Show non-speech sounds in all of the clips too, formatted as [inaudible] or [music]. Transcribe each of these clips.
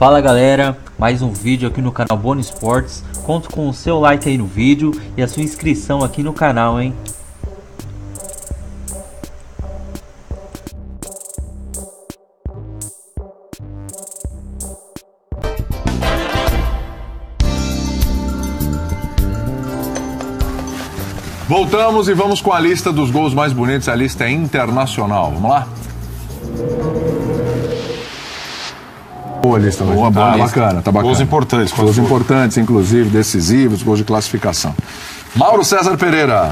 Fala galera, mais um vídeo aqui no canal Bono Esportes. Conto com o seu like aí no vídeo e a sua inscrição aqui no canal, hein? Voltamos e vamos com a lista dos gols mais bonitos. A lista é internacional. Vamos lá? Boa lista, Boa, Boa, boa tá lista. bacana, tá bacana. Gols importantes, Gols importantes, inclusive, decisivos, gols de classificação. Mauro César Pereira.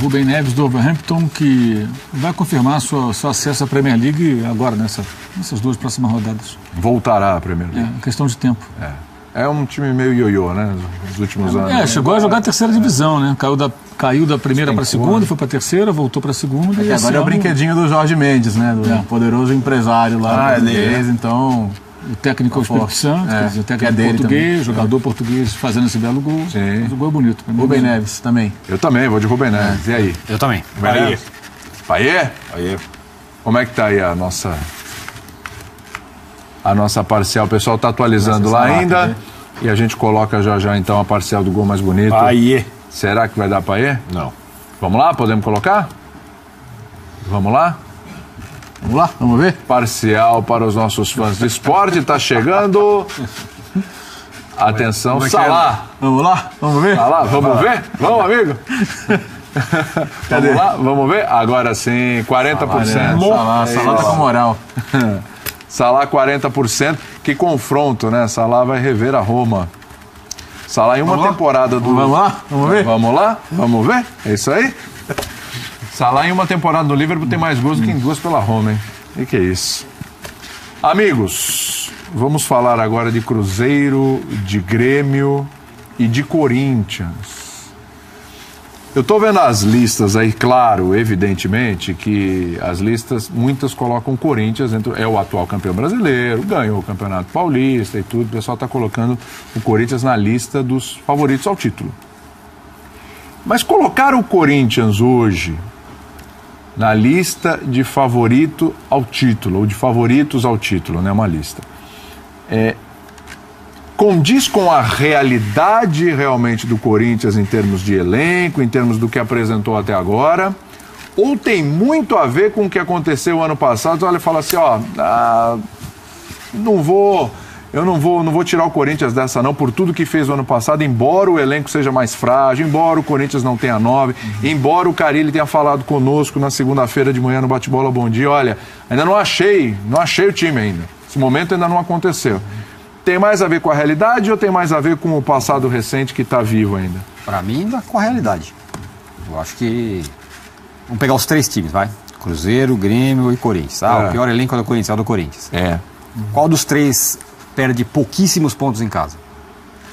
Rubem Neves do Wolverhampton, que vai confirmar sua, seu acesso à Premier League agora, nessa, nessas duas próximas rodadas. Voltará à Premier É League. uma questão de tempo. É. é um time meio ioiô, né? Nos últimos anos. É, chegou a jogar a terceira divisão, né? Caiu da, caiu da primeira para a segunda, foi para a terceira, voltou para a segunda. e Que esse agora é o ano, brinquedinho do Jorge Mendes, né? Do É. poderoso empresário lá Ah, é português, então. O técnico é o Espírito Santo, É, quer dizer, o é técnico dele português, também. jogador português fazendo esse belo gol. Sim. Mas o gol é bonito. mim. Rubem Neves também. Eu também, vou de Rubem Neves. E aí? Eu também. Neves? Paiê? Aí. Como é que tá aí a nossa a nossa parcial? O pessoal tá atualizando lá ainda. né? E a gente coloca já já então a parcial do gol mais bonito. Aí. Será que vai dar Paiê? Não. Vamos lá, podemos colocar? Vamos lá? Vamos lá, vamos ver? Parcial para os nossos fãs de esporte, tá chegando. Atenção, é que é? Vamos lá, vamos ver? Salah, vamos ver? Vamos, amigo? Vamos lá, vamos ver? Agora sim, 40%. Salah, Salah tá com moral. [laughs] Salah 40%. Que confronto, né? Salah vai rever a Roma. Salah em uma Vamos lá? temporada do. Vamos lá, vamos ver? Vamos lá? Vamos ver? É isso aí? Salah em uma temporada no Liverpool tem mais gols do que em duas pela Roma, hein? E que é isso? Amigos, vamos falar agora de Cruzeiro, de Grêmio e de Corinthians. Eu tô vendo as listas aí, claro, evidentemente, que as listas, muitas colocam o Corinthians, dentro, é o atual campeão brasileiro, ganhou o Campeonato Paulista e tudo, o pessoal está colocando o Corinthians na lista dos favoritos ao título. Mas colocar o Corinthians hoje na lista de favorito ao título, ou de favoritos ao título, né, uma lista, é, condiz com a realidade realmente do Corinthians em termos de elenco, em termos do que apresentou até agora? Ou tem muito a ver com o que aconteceu ano passado? Olha, fala assim, ó, ah, não vou, eu não vou, não vou tirar o Corinthians dessa não por tudo que fez o ano passado, embora o elenco seja mais frágil, embora o Corinthians não tenha nove, embora o Carilli tenha falado conosco na segunda-feira de manhã no bate-bola Bom Dia, olha, ainda não achei, não achei o time ainda. Esse momento ainda não aconteceu. Tem mais a ver com a realidade ou tem mais a ver com o passado recente que está vivo ainda? Pra mim, ainda com a realidade. Eu acho que. Vamos pegar os três times, vai? Cruzeiro, Grêmio e Corinthians. Ah, É. o pior elenco é do Corinthians, é o do Corinthians. É. Qual dos três perde pouquíssimos pontos em casa?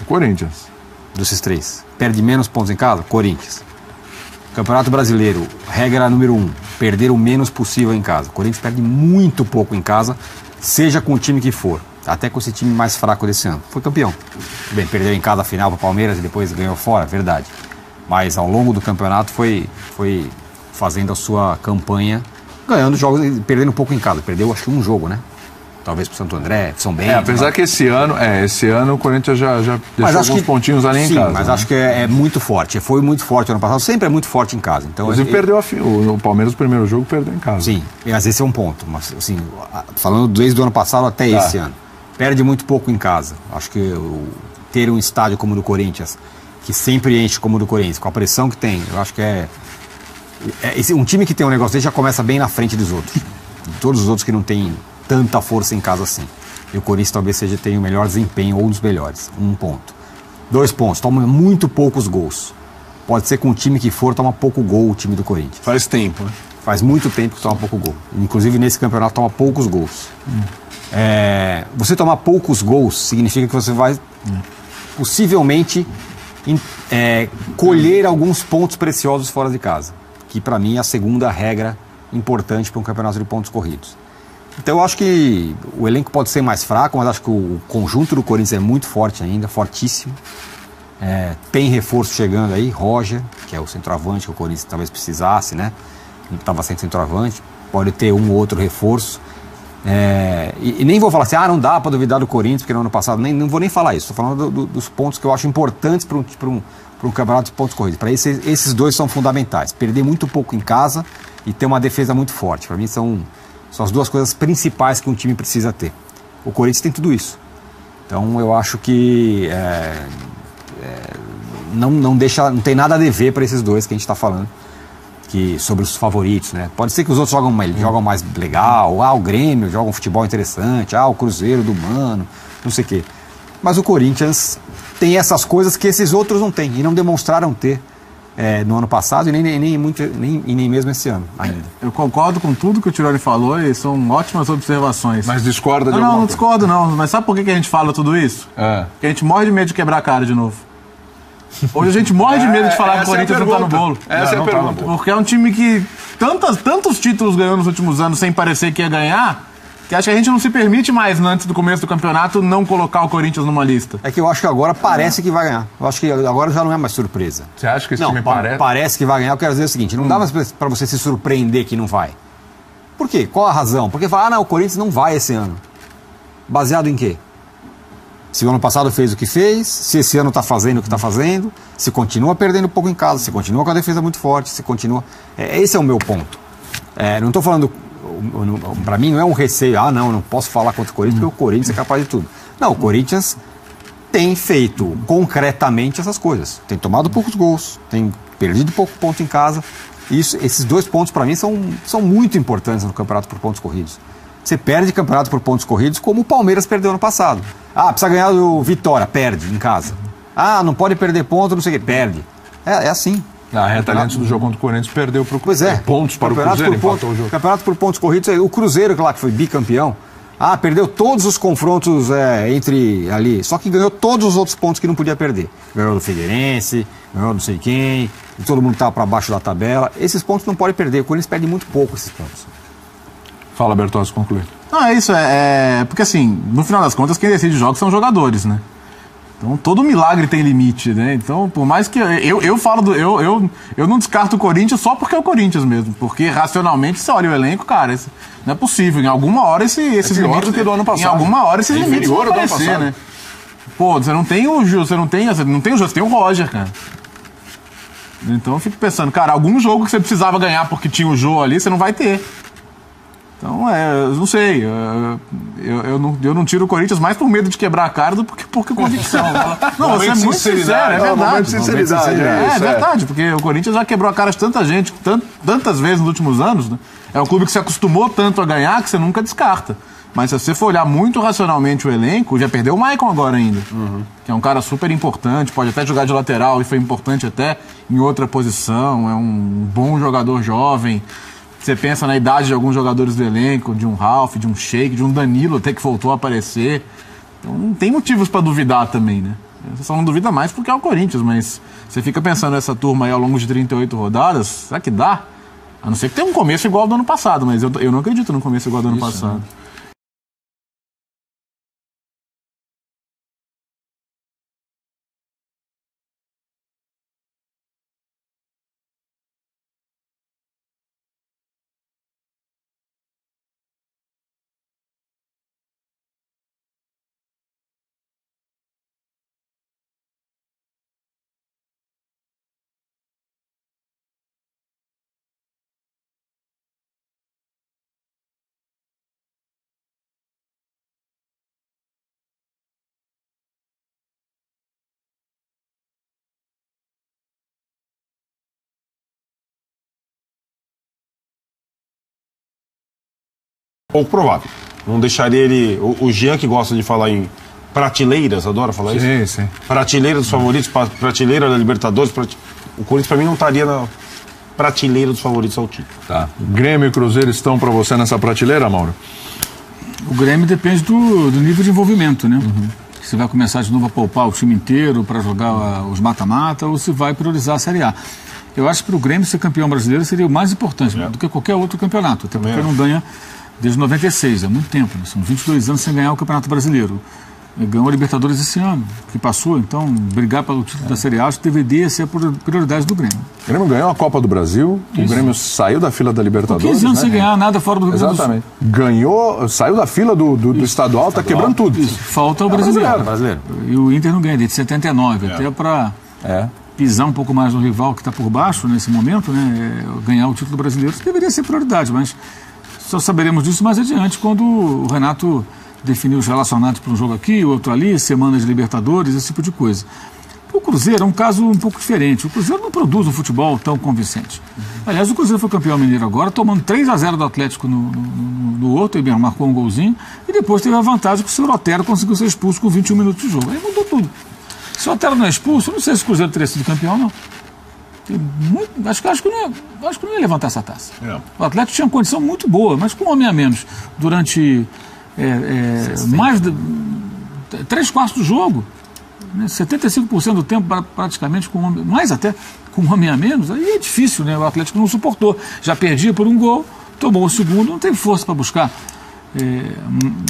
O Corinthians. Desses três. Perde menos pontos em casa? Corinthians. Campeonato Brasileiro, regra número um: perder o menos possível em casa. O Corinthians perde muito pouco em casa, seja com o time que for. Até com esse time mais fraco desse ano. Foi campeão. Bem, perdeu em casa a final para o Palmeiras e depois ganhou fora, verdade. Mas ao longo do campeonato foi, foi fazendo a sua campanha, ganhando jogos e perdendo um pouco em casa. Perdeu acho que um jogo, né? Talvez para Santo André, São Bento. É, apesar né? que esse ano, é, esse ano o Corinthians já, já deixou alguns que- pontinhos ali sim, em casa. mas né? acho que é, é muito forte. Foi muito forte ano passado, sempre é muito forte em casa. Então, Inclusive é- perdeu a o, o Palmeiras, o primeiro jogo, perdeu em casa. Sim, mas esse é um ponto. Mas, assim, falando desde o ano passado até Tá. esse ano, perde muito pouco em casa. Acho que o- ter um estádio como o do Corinthians, que sempre enche como o do Corinthians, com a pressão que tem, eu acho que é. é esse- um time que tem um negócio desse já começa bem na frente dos outros. De todos os outros que não tem tanta força em casa assim. E o Corinthians talvez seja tenha o melhor desempenho ou um dos melhores. Um ponto. Dois pontos. Toma muito poucos gols. Pode ser com o time que for, toma pouco gol o time do Corinthians. Faz tempo, né? Faz muito tempo que toma pouco gol. Inclusive nesse campeonato toma poucos gols. É, você tomar poucos gols significa que você vai possivelmente é, colher alguns pontos preciosos fora de casa. Que para mim é a segunda regra importante para um campeonato de pontos corridos. Então eu acho que o elenco pode ser mais fraco, mas acho que o conjunto do Corinthians é muito forte ainda, fortíssimo. É, tem reforço chegando aí, Roger, que é o centroavante que o Corinthians talvez precisasse, né? Estava sem centroavante. Pode ter um ou outro reforço. É, e, e nem vou falar assim, ah, não dá para duvidar do Corinthians, porque no ano passado, nem, não vou nem falar isso. Estou falando do- do- dos pontos que eu acho importantes para um, pra um, um campeonato de pontos corridos. Para esses, esses dois são fundamentais. Perder muito pouco em casa e ter uma defesa muito forte. Para mim são, são as duas coisas principais que um time precisa ter. O Corinthians tem tudo isso. Então eu acho que é, é, não, não deixa, não tem nada a dever para esses dois que a gente está falando que sobre os favoritos, né? Pode ser que os outros jogam mais, jogam mais legal, ah, o Grêmio joga um futebol interessante, ah, o Cruzeiro do Mano, não sei o quê. Mas o Corinthians tem essas coisas que esses outros não têm e não demonstraram ter é, no ano passado e nem, nem, nem muito, nem, e nem mesmo esse ano ainda. Eu concordo com tudo que o Tironi falou e são ótimas observações. Mas discorda de não, não, alguma não discordo não. Mas sabe por que que a gente fala tudo isso? É. Porque a gente morre de medo de quebrar a cara de novo. Hoje a gente morre de medo de falar que o é a Corinthians não tá no bolo. Essa é a Não tá no pergunta. bolo. Porque é um time que tantas, tantos títulos ganhou nos últimos anos sem parecer que ia ganhar, que acho que a gente não se permite mais, antes do começo do campeonato, não colocar o Corinthians numa lista. É que eu acho que agora parece que vai ganhar. Eu acho que agora já não é mais surpresa. Você acha que esse Não, time pa- parece? parece que vai ganhar. Eu quero dizer o seguinte: não dá mais para você se surpreender que não vai. Por quê? Qual a razão? Porque fala, ah, não, o Corinthians não vai esse ano. Baseado em quê? Se o ano passado fez o que fez, se esse ano está fazendo o que está fazendo, se continua perdendo pouco em casa, se continua com a defesa muito forte, se continua. É, esse é o meu ponto. É, não estou falando. Para mim não é um receio, ah, não, não posso falar contra o Corinthians, porque o Corinthians é capaz de tudo. Não, o Corinthians tem feito concretamente essas coisas. Tem tomado poucos gols, tem perdido pouco ponto em casa. Isso, esses dois pontos, para mim, são, são muito importantes no campeonato por pontos corridos. Você perde campeonato por pontos corridos, como o Palmeiras perdeu ano passado. Ah, precisa ganhar do Vitória, perde em casa. Ah, não pode perder ponto, não sei o quê, perde. É, é assim. Na reta ali antes do jogo contra o Corinthians perdeu pro Pois é. pontos para o Cruzeiro, por pontos, o jogo. Campeonato por pontos corridos, o Cruzeiro, que lá que foi bicampeão, ah, perdeu todos os confrontos é, entre ali, só que ganhou todos os outros pontos que não podia perder. Ganhou do Figueirense, ganhou não sei quem, todo mundo estava para baixo da tabela. Esses pontos não pode perder, o Corinthians perde muito pouco esses pontos. Fala, Bertozzi, conclui. Não, é isso, é, é- Porque assim, no final das contas, quem decide jogos são os jogadores, né? Então todo milagre tem limite, né? Então, por mais que. Eu, eu falo do. Eu, eu, eu não descarto o Corinthians só porque é o Corinthians mesmo. Porque racionalmente, você olha o elenco, cara, esse- não é possível. Em alguma hora esse, esses pior limites. do que do ano Em passado. alguma hora esses É limites vão aparecer, passado. né? Pô, você não tem o Gil, você não tem. Você não tem o Gil, você tem o Roger, cara. Então eu fico pensando, cara, algum jogo que você precisava ganhar porque tinha o Jô ali, você não vai ter. Então, é, não sei. é, Eu, eu, não, eu não tiro o Corinthians mais por medo de quebrar a cara do que por convicção. [laughs] Não, você é muito sincero, é verdade. momento de sinceridade, É, é é é. verdade, porque o Corinthians já quebrou a cara de tanta gente, tant- tantas vezes nos últimos anos. Né? É um clube que se acostumou tanto a ganhar que você nunca descarta. Mas se você for olhar muito racionalmente o elenco, já perdeu o Maicon agora ainda. Que é um cara super importante, pode até jogar de lateral e foi importante até em outra posição. É um bom jogador jovem. Você pensa na idade de alguns jogadores do elenco, de um Ralph, de um Sheik, de um Danilo até que voltou a aparecer. Então não tem motivos pra duvidar também, né? Você só não duvida mais porque é o Corinthians, mas você fica pensando nessa turma aí ao longo de 38 rodadas, será que dá? A não ser que tenha um começo igual ao do ano passado, mas eu, eu não acredito no começo igual ao do ano passado. Pouco provável. Não deixaria ele. O, o Jean que gosta de falar em prateleiras, adora falar isso? Sim, sim. Prateleira dos favoritos, prateleira da Libertadores. prate- O Corinthians pra mim não estaria na prateleira dos favoritos ao título. Tá. Grêmio e Cruzeiro estão pra você nessa prateleira, Mauro? O Grêmio depende do, do nível de envolvimento, né? Se vai começar de novo a poupar o time inteiro para jogar os mata-mata ou se vai priorizar a Série A. Eu acho que para o Grêmio ser campeão brasileiro seria o mais importante do que qualquer outro campeonato, até porque não ganha desde 96, é muito tempo, né? são 22 anos sem ganhar o Campeonato Brasileiro. Ganhou a Libertadores esse ano, que passou, então brigar pelo título da Série A acho que deveria ser a prioridade do Grêmio. O Grêmio ganhou a Copa do Brasil, o Grêmio saiu da fila da Libertadores. 15 anos né? sem ganhar nada fora do Rio Grande do Sul. Exatamente. Ganhou, saiu da fila do, do, do estadual, tá quebrando tudo. Isso, falta o brasileiro. Brasileiro. E o Inter não ganha desde 79, até para É. pisar um pouco mais no rival que está por baixo nesse momento, né? é, ganhar o título brasileiro deveria ser prioridade, mas só saberemos disso mais adiante quando o Renato definir os relacionados para um jogo aqui, outro ali, semanas de Libertadores, esse tipo de coisa. O Cruzeiro é um caso um pouco diferente. O Cruzeiro não produz um futebol tão convincente. Aliás, o Cruzeiro foi campeão mineiro agora, tomando 3 a 0 do Atlético no, no, no- outro, e marcou um golzinho, e depois teve a vantagem que o seu Otero conseguiu ser expulso com 21 minutos de jogo. Aí mudou tudo. Se o Otero não é expulso, eu não sei se o Cruzeiro teria sido campeão, não. Muito- acho, que- acho, que não ia, acho que não ia levantar essa taça. O Atlético tinha uma condição muito boa, mas com um homem a menos durante é, é, mais de três quartos do jogo. Né? 75% do tempo pra- praticamente com um homem, mais até com um homem a menos, aí é difícil, né? O Atlético não suportou. Já perdia por um gol, tomou o segundo, não tem força para buscar. É,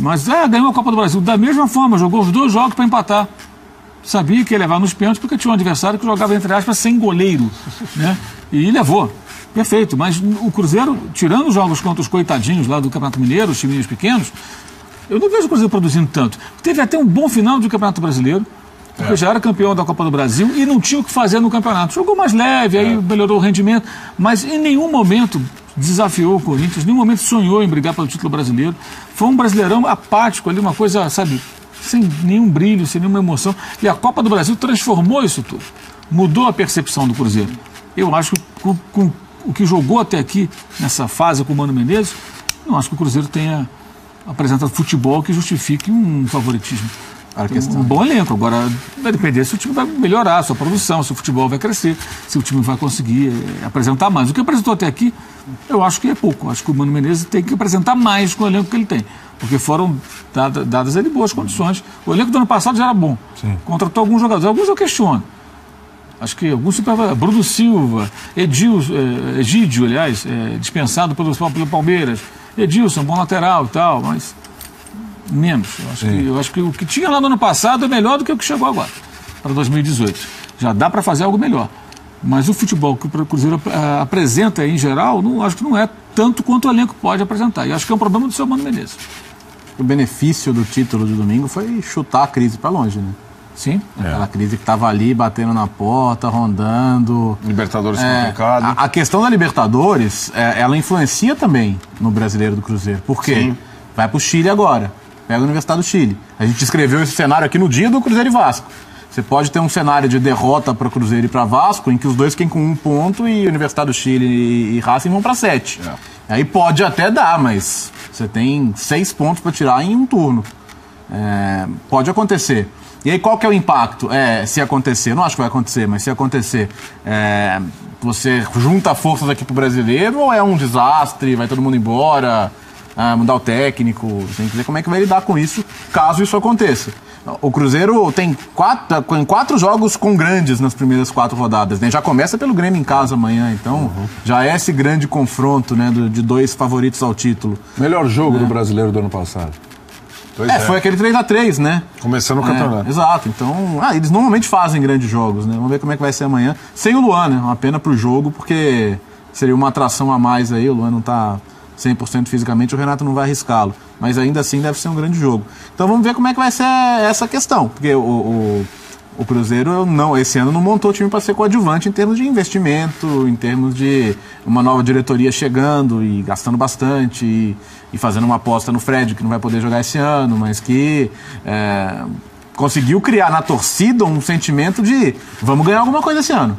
mas ah, ganhou a Copa do Brasil da mesma forma, jogou os dois jogos para empatar sabia que ia levar nos pênaltis porque tinha um adversário que jogava, entre aspas, sem goleiro. Né? E levou. Perfeito. Mas o Cruzeiro, tirando os jogos contra os coitadinhos lá do Campeonato Mineiro, os timinhos pequenos, eu não vejo o Cruzeiro produzindo tanto. Teve até um bom final de Campeonato Brasileiro, porque já era campeão da Copa do Brasil e não tinha o que fazer no campeonato. Jogou mais leve, aí melhorou o rendimento, mas em nenhum momento desafiou o Corinthians, em nenhum momento sonhou em brigar pelo título brasileiro. Foi um brasileirão apático ali, uma coisa, sabe, sem nenhum brilho, sem nenhuma emoção. E a Copa do Brasil transformou isso tudo. Mudou a percepção do Cruzeiro. Eu acho que com, com o que jogou até aqui, nessa fase com o Mano Menezes, não acho que o Cruzeiro tenha apresentado futebol que justifique um favoritismo. Tem um bom elenco. Agora, vai depender se o time vai melhorar a sua produção, se o futebol vai crescer, se o time vai conseguir eh, apresentar mais. O que apresentou até aqui, eu acho que é pouco. Acho que o Mano Menezes tem que apresentar mais com o elenco que ele tem. Porque foram dada- dadas a ele boas condições. O elenco do ano passado já era bom. Contratou alguns jogadores. Alguns eu questiono. Acho que alguns super. Bruno Silva, Edil, eh, Egídio, aliás, eh, dispensado pelo, pelo Palmeiras. Edilson, bom lateral e tal, mas menos. Eu acho, que, eu acho que o que tinha lá no ano passado é melhor do que o que chegou agora, para 2018. Já dá para fazer algo melhor. Mas o futebol que o Cruzeiro ah, apresenta em geral, não, acho que não é tanto quanto o elenco pode apresentar. E acho que é um problema do seu Mano Menezes. O benefício do título de domingo foi chutar a crise para longe, né? Sim? Aquela crise que estava ali batendo na porta, rondando. Libertadores É, complicado. a, a questão da Libertadores, é, ela influencia também no brasileiro do Cruzeiro. Por quê? Sim. Vai pro Chile agora. Pega a Universidade do Chile. A gente escreveu esse cenário aqui no dia do Cruzeiro e Vasco. Você pode ter um cenário de derrota para Cruzeiro e para Vasco, em que os dois fiquem com um ponto e Universidade do Chile e, e Racing vão para sete. Aí pode até dar, mas você tem seis pontos para tirar em um turno. É, pode acontecer. E aí qual que é o impacto? É, se acontecer, não acho que vai acontecer, mas se acontecer, é, você junta forças aqui pro brasileiro ou é um desastre, vai todo mundo embora, ah, mudar o técnico, tem que ver como é que vai lidar com isso, caso isso aconteça. O Cruzeiro tem quatro, quatro jogos com grandes nas primeiras quatro rodadas, né? Já começa pelo Grêmio em casa amanhã, então já é esse grande confronto, né, de dois favoritos ao título. Melhor jogo do brasileiro do ano passado. Pois É, foi aquele 3x3, né? Começando o É, campeonato. exato. Então, ah, eles normalmente fazem grandes jogos, né? Vamos ver como é que vai ser amanhã. Sem o Luan, né? Uma pena pro jogo, porque seria uma atração a mais aí. O Luan não tá 100% fisicamente, o Renato não vai arriscá-lo. Mas ainda assim deve ser um grande jogo. Então vamos ver como é que vai ser essa questão. Porque o, o, o Cruzeiro não, esse ano não montou o time para ser coadjuvante em termos de investimento, em termos de uma nova diretoria chegando e gastando bastante e, e fazendo uma aposta no Fred, que não vai poder jogar esse ano, mas que é, conseguiu criar na torcida um sentimento de vamos ganhar alguma coisa esse ano.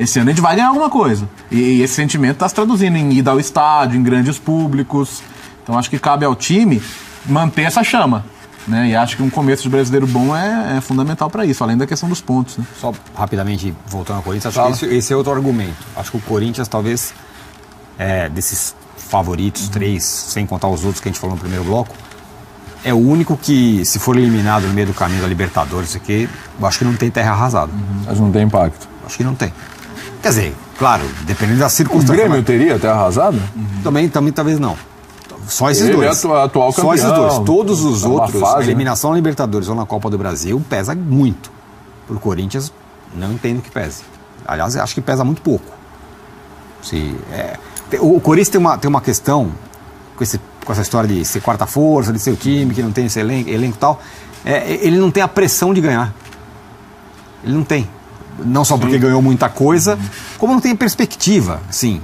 Esse ano a gente vai ganhar alguma coisa. E, esse sentimento está se traduzindo em ida ao estádio, em grandes públicos. Então acho que cabe ao time manter essa chama. Né? E acho que um começo de brasileiro bom é, é fundamental para isso, além da questão dos pontos. Né? Só rapidamente voltando ao Corinthians, acho que esse, esse é outro argumento. Acho que o Corinthians, talvez, é, desses favoritos, três, sem contar os outros que a gente falou no primeiro bloco, é o único que, se for eliminado no meio do caminho da Libertadores, aqui, eu acho que não tem terra arrasada. Mas não tem impacto. Acho que não tem. Quer dizer, claro, dependendo da O circunstância. Grêmio teria até arrasado? Também, também talvez não. Só esses Ele dois. é atu- atual Só esses campeão. dois. Todos os Tá outros, fase, né? eliminação na Libertadores ou na Copa do Brasil, pesa muito. Pro Corinthians, não entendo que pese. Aliás, acho que pesa muito pouco. Se, é, o Corinthians tem uma, tem uma questão com, esse, com essa história de ser quarta força, de ser o time que não tem esse elenco, elenco e tal. É, ele não tem a pressão de ganhar. Ele não tem. Não só porque ganhou muita coisa, como não tem perspectiva, assim.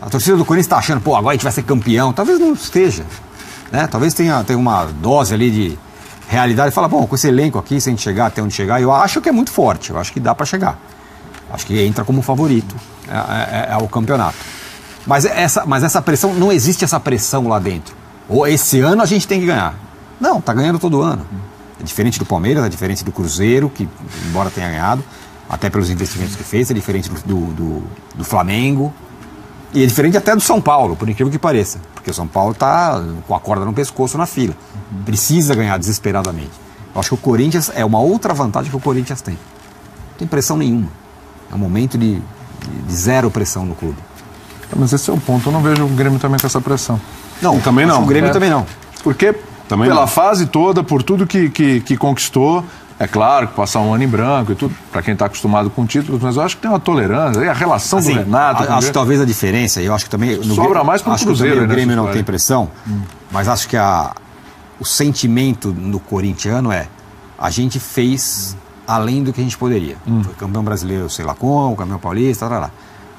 A torcida do Corinthians está achando, pô, agora a gente vai ser campeão. Talvez não esteja. Né? Talvez tenha, tenha uma dose ali de realidade e fala, bom, com esse elenco aqui, se a gente chegar até onde chegar, eu acho que é muito forte, eu acho que dá para chegar. Acho que entra como favorito é, é- é ao campeonato. Mas essa, mas essa pressão, não existe essa pressão lá dentro. Ou esse ano a gente tem que ganhar. Não, tá ganhando todo ano. É diferente do Palmeiras, é diferente do Cruzeiro, que embora tenha ganhado, até pelos investimentos que fez, é diferente do, do, do- do Flamengo. E é diferente até do São Paulo, por incrível que pareça. Porque o São Paulo está com a corda no pescoço na fila. Precisa ganhar desesperadamente. Eu acho que o Corinthians é uma outra vantagem que o Corinthians tem. Não tem pressão nenhuma. É um momento de, de- zero pressão no clube. Mas esse é o ponto. Eu não vejo o Grêmio também com essa pressão. Não, também não. O Grêmio É. também não. Porque Também pela não. fase toda, por tudo que, que, que conquistou, é claro que passar um ano em branco e tudo, para quem está acostumado com títulos, mas eu acho que tem uma tolerância. E a relação Assim, do Renato. a- o acho que talvez a diferença, e eu acho que também. no Sobra mais acho que Cruzeiro, também né, O Grêmio não tem pressão, mas acho que a, o sentimento do corintiano é: a gente fez além do que a gente poderia. Foi campeão brasileiro, sei lá como, campeão paulista, tarará.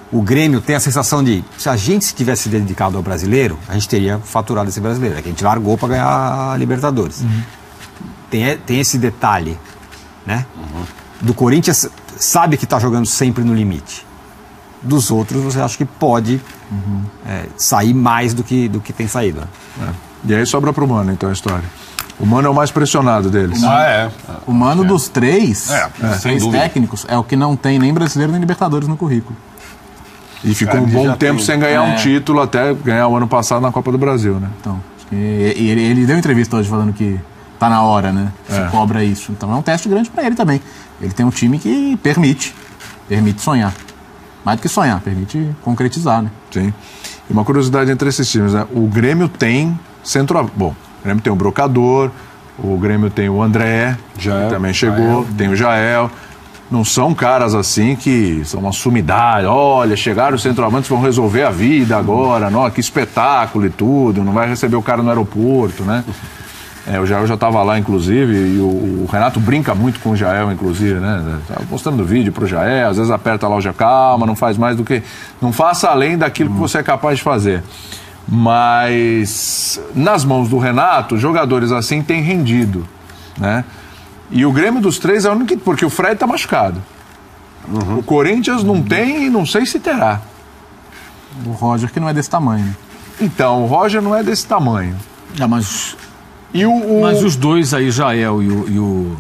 O Grêmio tem a sensação de, se a gente se tivesse se dedicado ao brasileiro, a gente teria faturado esse brasileiro. É que a gente largou para ganhar a Libertadores. Tem, tem esse detalhe, né? Do Corinthians, sabe que está jogando sempre no limite. Dos outros, você acha que pode é, sair mais do que, do que tem saído. né? E aí sobra pro Mano, então, a história. O Mano é o mais pressionado deles. Ah, é. O mano dos três, É, dos sem três técnicos, é o que não tem nem brasileiro nem Libertadores no currículo. E ficou um bom tempo tem. sem ganhar um É. título até ganhar o ano passado na Copa do Brasil, né? Então, acho que e ele, ele deu entrevista hoje falando que tá na hora, né? Se É. cobra isso. Então é um teste grande pra ele também. Ele tem um time que permite, permite sonhar. Mais do que sonhar, permite concretizar, né? Sim. E uma curiosidade entre esses times, né? O Grêmio tem centro. Bom, o Grêmio tem o Brocador, o Grêmio tem o André, Jael, que também chegou, tem o Jael. Não são caras assim que são uma sumidade. Olha, chegaram os centroavantes, vão resolver a vida agora. Não, que espetáculo e tudo. Não vai receber o cara no aeroporto, né? É, o Jael já estava lá, inclusive, e o, o Renato brinca muito com o Jael, inclusive, né? Tá mostrando vídeo pro Jael, às vezes aperta lá o Jael, calma, não faz mais do que. Não faça além daquilo que você é capaz de fazer. Mas nas mãos do Renato, jogadores assim têm rendido, né? E o Grêmio dos três é o único que. Porque o Fred tá machucado. O Corinthians não tem e não sei se terá. O Roger que não é desse tamanho? Então, o Roger não é desse tamanho. Ah, mas, E o. o- mas os dois aí, Jael e o, e o,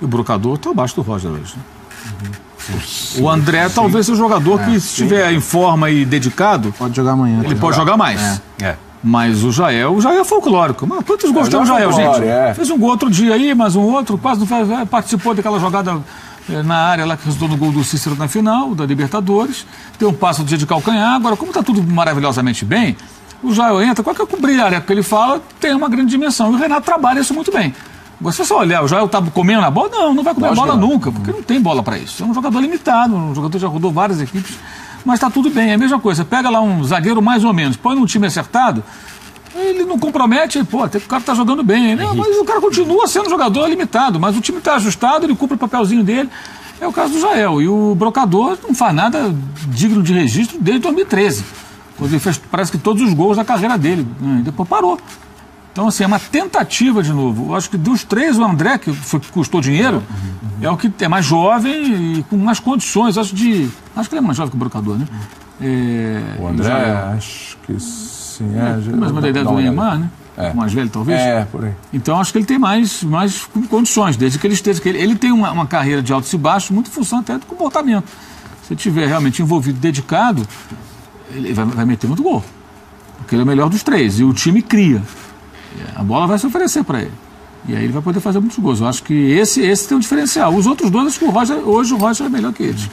e o Brocador, estão abaixo do Roger hoje. né? O André talvez seja o jogador que, se estiver em forma e dedicado, Pode jogar amanhã. ele pode jogar mais. É. Mas o Jael, o Jael é folclórico. Mas quantos gols É, tem o o Jael é gente? é. Fez um gol outro dia aí, mais um outro, quase não fez, é, participou daquela jogada é, na área lá que resultou no gol do Cícero na final, da Libertadores. Tem um passo dia de calcanhar. Agora, como está tudo maravilhosamente bem, o Jael entra, qualquer brilhareco que ele fala tem uma grande dimensão. E o Renato trabalha isso muito bem. Agora, se você olhar, o Jael tá comendo a bola? Não, não vai comer a Lógico bola que não. nunca, porque não tem bola para isso. É um jogador limitado, um jogador que já rodou várias equipes, mas tá tudo bem. É a mesma coisa. Você pega lá um zagueiro mais ou menos, põe num time acertado, ele não compromete, pô, até que o cara tá jogando bem. Né? Mas o cara continua sendo jogador limitado, mas o time tá ajustado, ele cumpre o papelzinho dele. É o caso do Jael. E o Brocador não faz nada digno de registro desde 2013. Ele fez, parece que todos os gols da carreira dele. né? E depois parou. Então, assim, é uma tentativa de novo. Eu acho que dos três, o André, que foi que custou dinheiro, é o que é mais jovem e com mais condições, acho de. Acho que ele é mais jovem que o Brocador, né? É, O André, acho que sim. É, já- Mas uma dá do. Neymar, né? É. O mais velho, talvez. É, por aí. Então acho que ele tem mais, mais condições, desde que ele esteja. que Ele, ele tem uma, uma carreira de altos e baixos, muito em função até do comportamento. Se ele estiver realmente envolvido, dedicado, ele vai, vai meter muito gol. Porque ele é o melhor dos três. E o time cria. A bola vai se oferecer para ele. E aí ele vai poder fazer muitos gols. Eu acho que esse, esse tem um diferencial. Os outros dois, acho que o Roger, hoje o Roger é melhor que eles.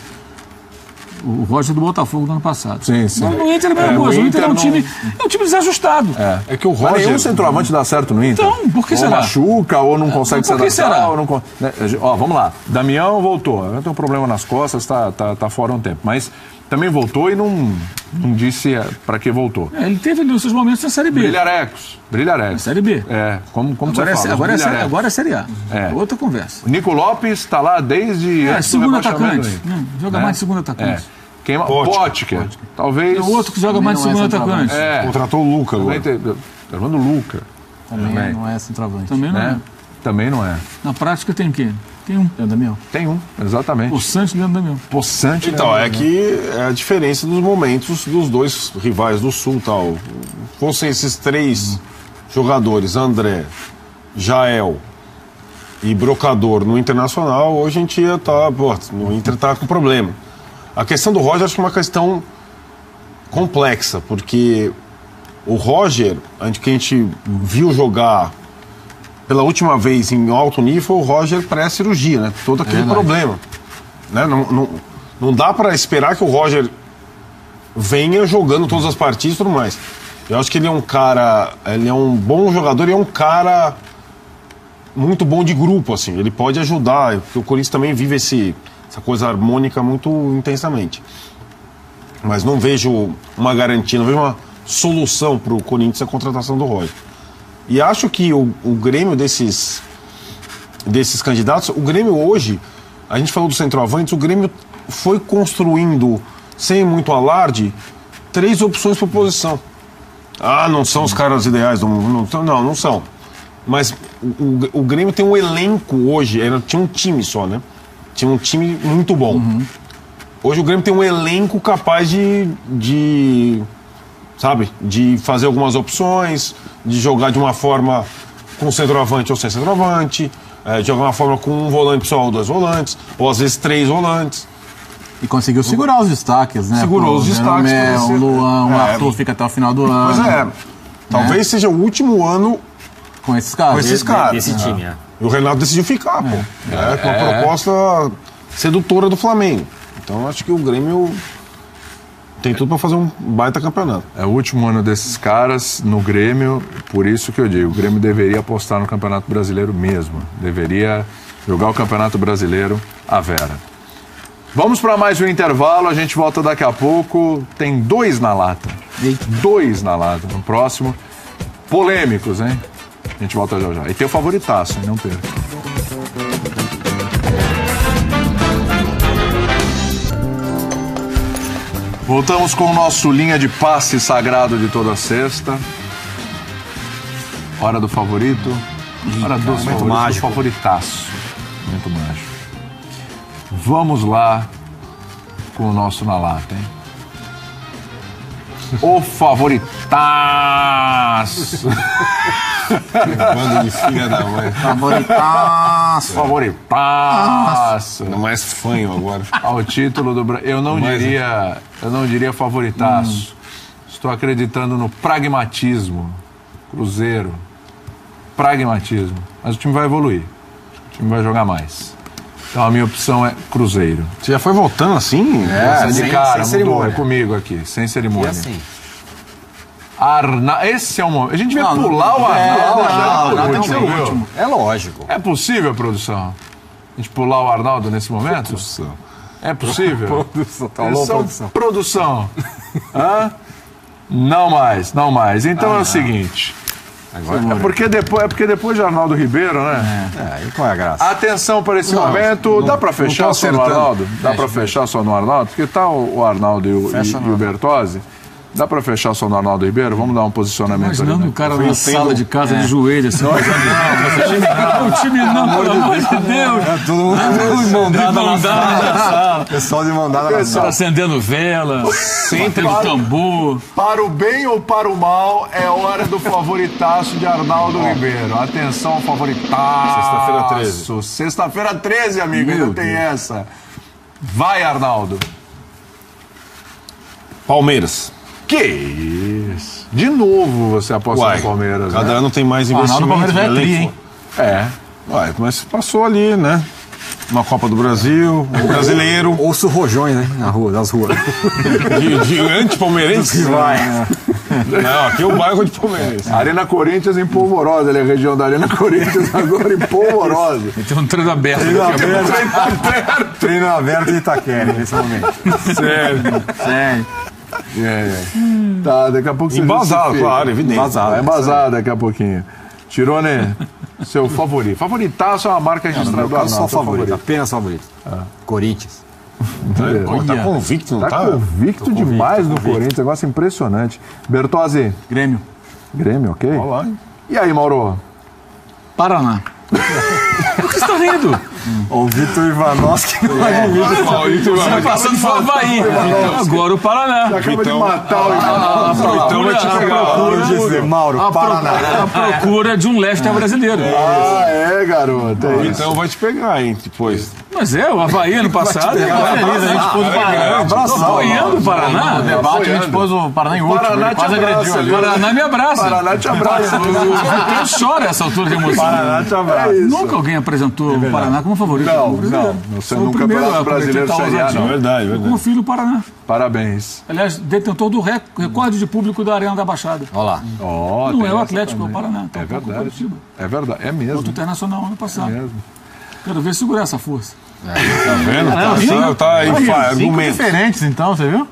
o Roger do Botafogo do ano passado. Sim, sim. No, no Inter é a mesma É, o coisa. O Inter, é um Inter time, é um time desajustado. É. É que o Mas Roger. nenhum centroavante dá certo no Inter. Então, por que ou será? machuca, ou não consegue se por que adaptar, será? ou não... con- né? Ó, vamos lá. Damião voltou. Tem um problema nas costas, tá, tá, tá fora um tempo. Mas também voltou e não, não disse é, pra que voltou. É, ele teve ali os seus momentos na Série B. Brilharecos. Brilharecos. Na Série B. É, como, como Agora, é, você fala. agora, é, agora é Série A. É. Outra conversa. O Nico Lopes está lá desde. É, segundo atacante. Não, joga Né? mais de segundo atacante. É. Quem, Potker. Talvez. Tem outro que joga mais de é segundo atacante. É. Contratou o Luca agora. tem. Armando Luca. Também Também. não é centroavante. Também não Né? é. Também não é. Na prática tem quem? Tem um. É o Damião. Tem um, exatamente. O Santos Leandro Damião. Poçante. Então, né? é que é a diferença dos momentos dos dois rivais do Sul tal. Fossem esses três jogadores, André, Jael e Brocador no Internacional, hoje a gente ia estar. pô, no Inter tá com problema. A questão do Roger acho que é uma questão complexa, porque o Roger, antes que a gente viu jogar pela última vez em alto nível, o Roger pré-cirurgia, né? Todo aquele verdade. problema. Né? Não, não, não dá para esperar que o Roger venha jogando todas as partidas e tudo mais. Eu acho que ele é um cara, ele é um bom jogador e é um cara muito bom de grupo, assim. Ele pode ajudar, porque o Corinthians também vive esse, essa coisa harmônica muito intensamente. Mas não vejo uma garantia, não vejo uma solução para o Corinthians a contratação do Roger. E acho que o, o Grêmio desses, desses candidatos, o Grêmio hoje, a gente falou do centroavante, o Grêmio foi construindo, sem muito alarde, três opções por posição. Ah, não são os caras ideais do mundo. Não, não, não são. Mas o, o- Grêmio tem um elenco hoje, era, tinha um time só, né? Tinha um time muito bom. Hoje o Grêmio tem um elenco capaz de, de sabe, de fazer algumas opções, de jogar de uma forma com centroavante ou sem centroavante, eh, de jogar uma forma com um volante só ou dois volantes, ou às vezes três volantes. E conseguiu segurar os destaques, né? Segurou Pô, os destaques, Jeromel, você- o Luan, o É. Arthur fica até o final do ano. Pois é, talvez seja o último ano Com esses caras. com esses caras. Desse time, é. E o Renato decidiu ficar, pô. É, com a proposta sedutora do Flamengo. Então acho que o Grêmio tem tudo para fazer um baita campeonato. É o último ano desses caras no Grêmio, por isso que eu digo, o Grêmio deveria apostar no Campeonato Brasileiro mesmo. Deveria jogar o Campeonato Brasileiro à vera. Vamos para mais um intervalo, a gente volta daqui a pouco. Tem dois na lata. Dois na lata no próximo. Polêmicos, hein? A gente volta já já. E tem o favoritaço, hein? Não perca. Voltamos com o nosso linha de passe sagrado de toda sexta. Hora do favorito. Hora do favorito, mágico. do favoritaço. Muito mágico. Vamos lá com o nosso na lata, hein? O favoritaço. Bando de filha da mãe. Favoritaço. Favoritaço. Ainda mais fanho agora. Ao título do Brasil. Eu não Mas- diria. Eu não diria favoritaço. Estou acreditando no pragmatismo. Cruzeiro. Pragmatismo. Mas o time vai evoluir. O time vai jogar mais. Então a minha opção é Cruzeiro. Você já foi voltando assim? É, de sem- cara, sem mudou, cerimônia. é comigo aqui, sem E cerimônia. assim, Arna... Esse é o momento. A gente vai Não, pular o é, Arnaldo. não, ele não, não, que último, o viu? último. é lógico. É possível, produção? A gente pular o Arnaldo nesse momento? É possível? [laughs] Produção, tá são produção. produção. [laughs] Hã? Não mais, não mais. Então é o seguinte. É, porque depois, é porque depois de Arnaldo Ribeiro, né? É, e qual é a graça? Atenção para esse momento. Dá para fechar só no. Arnaldo? Dá para fechar só no Arnaldo? Porque tá o, o Arnaldo e o, e, e o Bertozzi. Dá para fechar só no Arnaldo Ribeiro? Vamos dar um posicionamento ali. Imaginando né? o cara na sala de casa de joelho, assim. O time não, pelo amor de Deus. É todo mundo de mão dada na Mandado sala. na sala. Pessoal de mão dada na sala. Acendendo vela, batendo tambor. Para o bem ou para o mal, é hora do favoritaço de Arnaldo Ribeiro. Atenção, favoritaço. Sexta-feira 13. Sexta-feira 13, amigo, ainda tem essa. Vai, Arnaldo. Palmeiras. Que isso. De novo você aposta Uai, no Palmeiras, cada né? ano tem mais investimento. Palmeiras já é elenco. tri, hein? É. Uai, mas passou ali, né? uma Copa do Brasil, um brasileiro, [laughs] Ouço rojões, né? Na rua, das ruas. de, de anti-palmeirense. Vai. Não, aqui é o bairro de palmeirense. Arena Corinthians em Polvorosa, ele é a região da Arena Corinthians [laughs] agora em Polvorosa. Tem um treino aberto. Treino aberto. Treino aberto em Itaquera nesse momento. Sério. Sério. É, é. Tá, daqui a pouco você Embasado, claro, evidente. Embasado. Vai embasar daqui a pouquinho. Tirone, [laughs] seu favorito. Favoritaço é uma marca registrada do caso, só seu favorito. Apenas favorito. Corinthians. Pô, tá convicto, não Tá tá? convicto demais no Corinthians, negócio impressionante. Bertozzi, Grêmio. Grêmio, ok? Olha lá, hein? E aí, Mauro? Paraná. [laughs] Por que você tá rindo? O Vitor Ivanovski. Você passando foi o Havaí. Agora o Paraná. Acaba de Então- matar o A Então vai te procura, pegar. a Mauro, Paraná. a procura de um Lester brasileiro. Ah, é, garoto. É. Então vai te pegar, hein, depois. Mas é, o Havaí ano passado. Feliz, a gente pôs o Paraná. Apoiando o Paraná. No debate, a gente pôs o Paraná em último. Paraná te agrediu ali. Paraná me abraça. Paraná te abraça. O Vitor chora essa altura de emoção. Paraná te abraça. Nunca alguém apresentou o Paraná como favorito. Não, brasileiro. não. Você Sou o nunca primeiro Campeonato Brasileiro comentar Série A, não. Verdade, Eu verdade. confio no Paraná. Parabéns. Aliás, detentor do rec- recorde de público da Arena da Baixada. Olha lá. Ó, Não é o Atlético, é o também. Paraná. Tá É verdade. É verdade, é mesmo. Outro internacional ano passado. mesmo. Quero ver segurar essa força. Tá vendo? [laughs] Tá, tá, tá aí, Olha, fa- Cinco diferentes, então, você viu?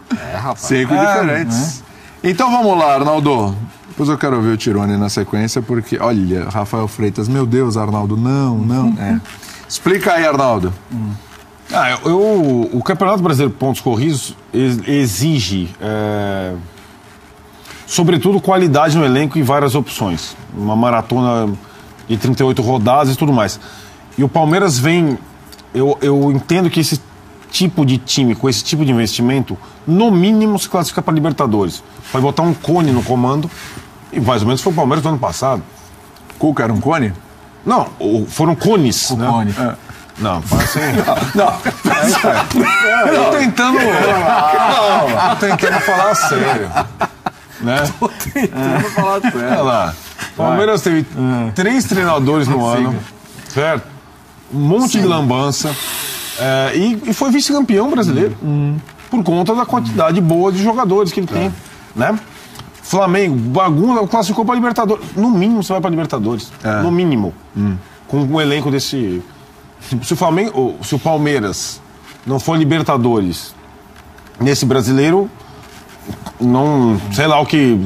Cinco diferentes. Então vamos lá, Arnaldo. Depois eu quero ver o Tirone na sequência, porque, olha, Rafael Freitas, meu Deus, Arnaldo, não, não. É. Explica aí, Arnaldo. Ah, eu, eu- o Campeonato Brasileiro de Pontos Corridos ex- exige, é, sobretudo, qualidade no elenco e várias opções. Uma maratona de 38 rodadas e tudo mais. E o Palmeiras vem. Eu, eu entendo que esse tipo de time, com esse tipo de investimento, no mínimo se classifica para Libertadores. Vai botar um cone no comando. E mais ou menos foi o Palmeiras do ano passado. Cuca era um cone? Não, o- foram cones. né? Cone. Não, parece. Tô [laughs] tentando. Calma, tô tentando falar sério. Né? [laughs] Tô tentando falar sério. Olha lá. O Palmeiras teve três treinadores no ano, certo? Um monte de lambança. é, e, e foi vice-campeão brasileiro. Por conta da quantidade boa de jogadores que ele tem. Né? Flamengo, bagunça, classificou para Libertadores. No mínimo você vai para Libertadores. No mínimo. Com um elenco desse. Se o Flamengo, se o Palmeiras não for Libertadores nesse brasileiro, não, sei lá o que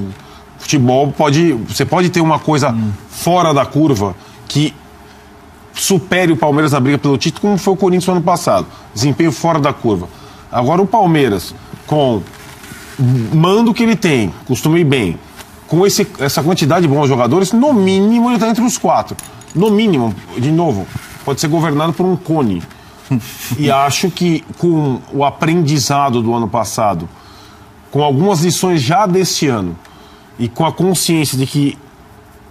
futebol pode, você pode ter uma coisa fora da curva que supere o Palmeiras na briga pelo título, como foi o Corinthians no ano passado. Desempenho fora da curva. Agora o Palmeiras com mando que ele tem, costuma ir bem, com esse, essa quantidade de bons jogadores, no mínimo ele está entre os quatro. No mínimo, de novo, pode ser governado por um cone. E acho que com o aprendizado do ano passado, com algumas lições já deste ano, e com a consciência de que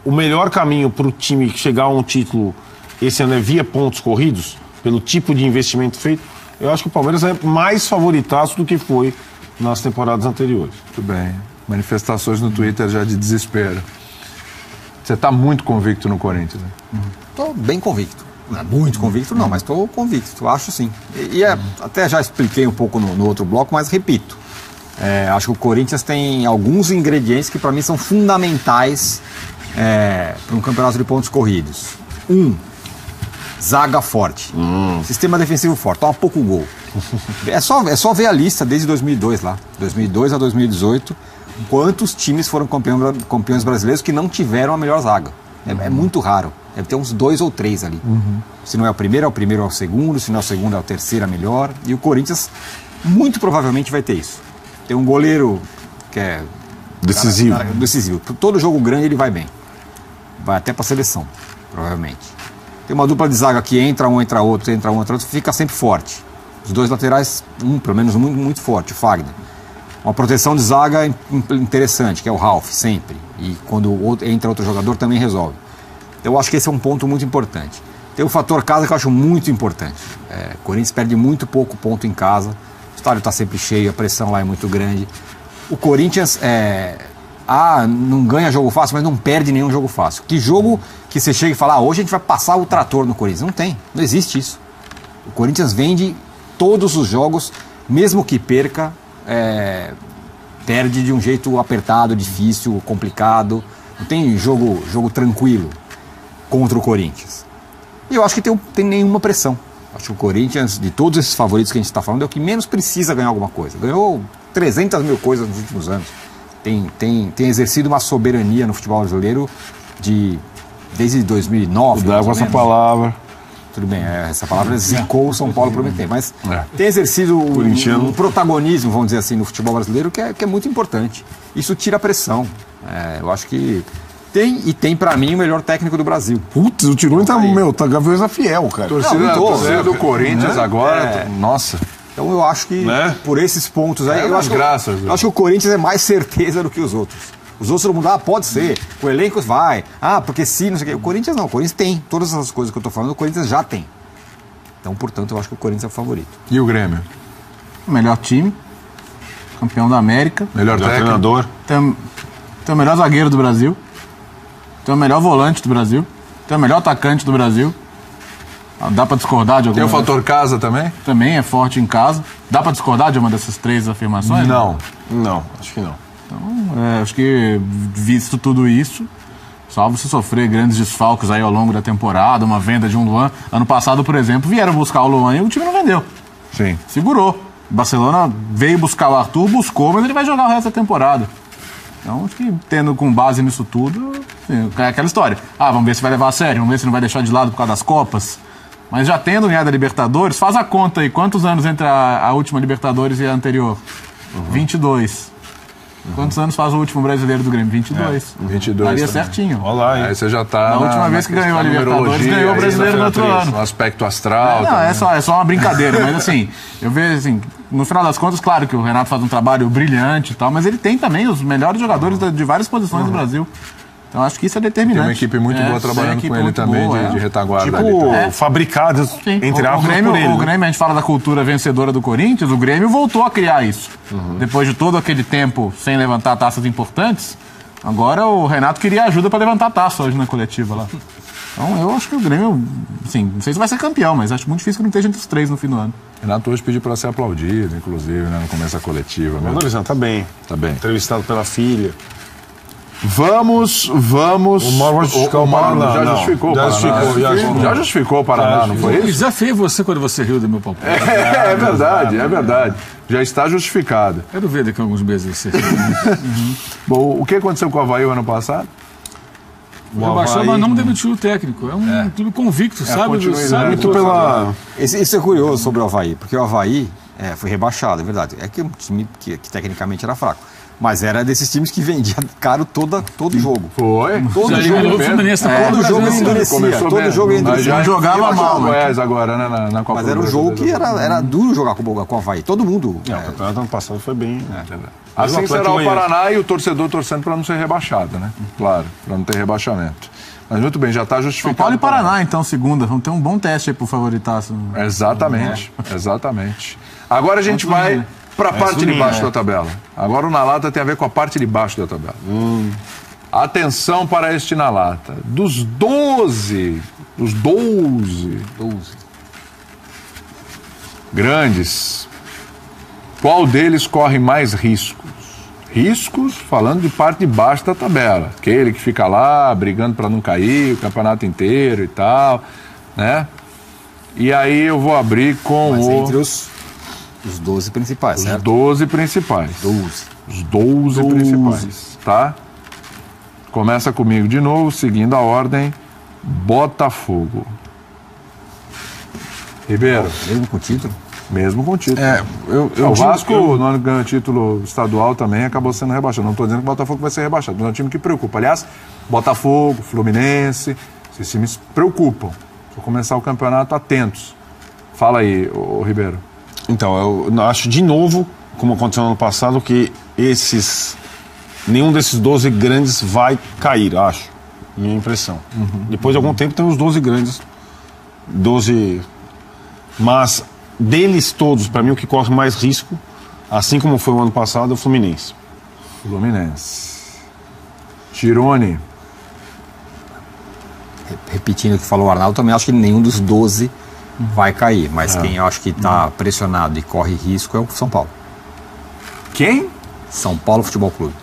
o melhor caminho para o time chegar a um título esse ano é via pontos corridos, pelo tipo de investimento feito, eu acho que o Palmeiras é mais favoritaço do que foi nas temporadas anteriores. Muito bem. Manifestações no Twitter já de desespero. Você está muito convicto no Corinthians, né? Estou bem convicto. Não é muito convicto, não, mas estou convicto, acho sim. E, e é- até já expliquei um pouco no, no outro bloco, mas repito. É, acho que o Corinthians tem alguns ingredientes que para mim são fundamentais é, para um campeonato de pontos corridos. Um, zaga forte. Sistema defensivo forte, toma pouco gol. [laughs] É só, é só ver a lista desde 2002 lá, 2002 a 2018, quantos times foram campeão- campeões brasileiros que não tiveram a melhor zaga. É, é muito raro. Deve ter uns dois ou três ali. Se não é o primeiro, é o primeiro, é o segundo. Se não é o segundo, é o terceiro, é melhor. E o Corinthians muito provavelmente vai ter isso. Tem um goleiro que é Decisivo. Cara, decisivo. Todo jogo grande ele vai bem. Vai até para seleção, provavelmente. Tem uma dupla de zaga que entra um, entra outro, entra um, entra outro, fica sempre forte. Os dois laterais, um, pelo menos muito, muito forte, o Fagner. Uma proteção de zaga in- interessante, que é o Ralph, sempre. E quando outro- entra outro jogador também resolve. Eu acho que esse é um ponto muito importante. Tem o fator casa que eu acho muito importante. É, o Corinthians perde muito pouco ponto em casa. O estádio está sempre cheio, a pressão lá é muito grande. O Corinthians é, ah, não ganha jogo fácil, mas não perde nenhum jogo fácil. Que jogo que você chega e fala, ah, hoje a gente vai passar o trator no Corinthians? Não tem, não existe isso. O Corinthians vende todos os jogos, mesmo que perca, é, perde de um jeito apertado, difícil, complicado. Não tem jogo, jogo tranquilo contra o Corinthians. E eu acho que tem, tem nenhuma pressão. Acho que o Corinthians, de todos esses favoritos que a gente está falando, é o que menos precisa ganhar alguma coisa. Ganhou 300 mil coisas nos últimos anos. Tem, tem, tem exercido uma soberania no futebol brasileiro de, desde 2009. Cuidado mais com ou essa palavra. Tudo bem, é, essa palavra zicou o São Paulo tempo, mas É. tem exercido um, um protagonismo, vamos dizer assim, no futebol brasileiro que é, que é muito importante. Isso tira a pressão. É, eu acho que tem, e tem pra mim o melhor técnico do Brasil. Putz, o Tirone tá, meu, tá gaviões fiel, cara. Torcida, Não, mudou, torcida do Corinthians Né? agora, É. nossa. Então eu acho que Né? por esses pontos aí, É eu, acho que, desgraça, eu acho que o Corinthians é mais certeza do que os outros. Os outros todo mundo, ah, pode ser. O elenco vai. Ah, porque se, não sei o quê. O Corinthians não, o Corinthians tem. Todas essas coisas que eu tô falando, o Corinthians já tem. Então, portanto, eu acho que o Corinthians é o favorito. E o Grêmio? Melhor time, campeão da América, Melhor treinador. tem, tem o melhor zagueiro do Brasil, tem o melhor volante do Brasil, tem o melhor atacante do Brasil. Ah, Dá pra discordar de Tem alguma o fator casa também? Também é forte em casa. Dá pra discordar de uma dessas três afirmações? Não. Não, acho que não. É, acho que, visto tudo isso, salvo se sofrer grandes desfalques aí ao longo da temporada, uma venda de um Luan. Ano passado, por exemplo, vieram buscar o Luan e o time não vendeu. Sim. Segurou. O Barcelona veio buscar o Arthur, buscou, mas ele vai jogar o resto da temporada. Então, acho que tendo com base nisso tudo, assim, é aquela história. Ah, vamos ver se vai levar a sério, vamos ver se não vai deixar de lado por causa das Copas. Mas já tendo ganhado a Libertadores, faz a conta aí. Quantos anos entre a, a última Libertadores e a anterior? 22. Quantos anos faz o último brasileiro do Grêmio? 22. 22 Daria também. certinho. Olha lá, hein? Aí você já tá. Na última vez que ganhou a Libertadores, ganhou o aí brasileiro na no outro ano. No aspecto astral. Não, também. é só, é só uma brincadeira, mas [laughs] assim, eu vejo assim, no final das contas, claro que o Renato faz um trabalho brilhante e tal, mas ele tem também os melhores jogadores da- de várias posições do Brasil. Então acho que isso é determinante. Tem uma equipe muito É, boa trabalhando com ele também, boa, de, é. de retaguarda Tipo, fabricados, Sim. entre o, o aspas, Grêmio, por ele. o né? Grêmio, a gente fala da cultura vencedora do Corinthians, o Grêmio voltou a criar isso. Depois de todo aquele tempo sem levantar taças importantes, agora o Renato queria ajuda para levantar a taça hoje na coletiva lá. Então eu acho que o Grêmio, assim, não sei se vai ser campeão, mas acho muito difícil que não esteja entre os três no fim do ano. Renato hoje pediu para ser aplaudido, inclusive, né, no começo da coletiva. Meu. Valorizando, tá bem. Tá bem. Entrevistado pela filha. Vamos, vamos. O Mauro vai justificar o Mauro Paraná, já justificou o Já Paraná. justificou, já justificou. Já justificou o Paraná, não foi Eu isso? desafiei você quando você riu do meu palpite. É, é verdade, é verdade. Já está justificado. Quero ver daqui a alguns meses você. [laughs] Bom, o que aconteceu com o Havaí o ano passado? O mas não demitiu o técnico. É um clube convicto, sabe? continuidade. sabe Muito do- pela. Esse- Isso é curioso sobre o Havaí, porque o Havaí é, foi rebaixado, é verdade. É que é um time que, que tecnicamente era fraco. Mas era desses times que vendia caro toda, todo jogo. Foi. Todo Já jogo. o na É, todo do jogo endurecia, Começou todo bem. jogo endurecia. já jogava mal, o né? Goiás agora, né, na, na Copa Mas era um jogo que era, era duro jogar com o, com o Havaí. Todo mundo. O é, campeonato ano passado foi bem. Mas o Assim será o. Paraná e o torcedor torcendo para não ser rebaixado, né? Claro, para não ter rebaixamento. Mas muito bem, já está São justificado. Paulo e o Paraná. Paraná, então, segunda. Vamos ter um bom teste aí pro favoritaço. Exatamente, É. exatamente. Agora a gente vai. Para a parte de baixo é. da tabela. Agora o na lata tem a ver com a parte de baixo da tabela. Hum. Atenção para este na lata. Dos 12, dos 12 grandes, qual deles corre mais riscos? Riscos falando de parte de baixo da tabela. Aquele que fica lá brigando para não cair o campeonato inteiro e tal, né? E aí eu vou abrir com mas o- entre os, os 12 principais, os certo? 12 principais. 12. Os 12, principais, tá? Começa comigo de novo, seguindo a ordem. Botafogo. Ribeiro, Mesmo com o título. mesmo com título. É, eu, eu o digo- Vasco, eu- no ano que ganhou título estadual também, acabou sendo rebaixado. Não estou dizendo que o Botafogo vai ser rebaixado, mas é um time que preocupa. Aliás, Botafogo, Fluminense, esses times preocupam. Vou começar o campeonato atentos. Fala aí, ô, Ribeiro. Então, eu acho de novo, como aconteceu no ano passado, que esses. Nenhum desses 12 grandes vai cair, acho. Minha impressão. Depois de algum tempo tem os 12 grandes. 12. Mas deles todos, para mim, o que corre mais risco, assim como foi o ano passado, é o Fluminense. Fluminense. Tirone. Re- Repetindo o que falou o Arnaldo, também acho que nenhum dos 12 vai cair. Mas quem eu acho que está pressionado e corre risco é o São Paulo. Quem? São Paulo Futebol Clube.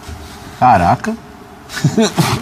Caraca.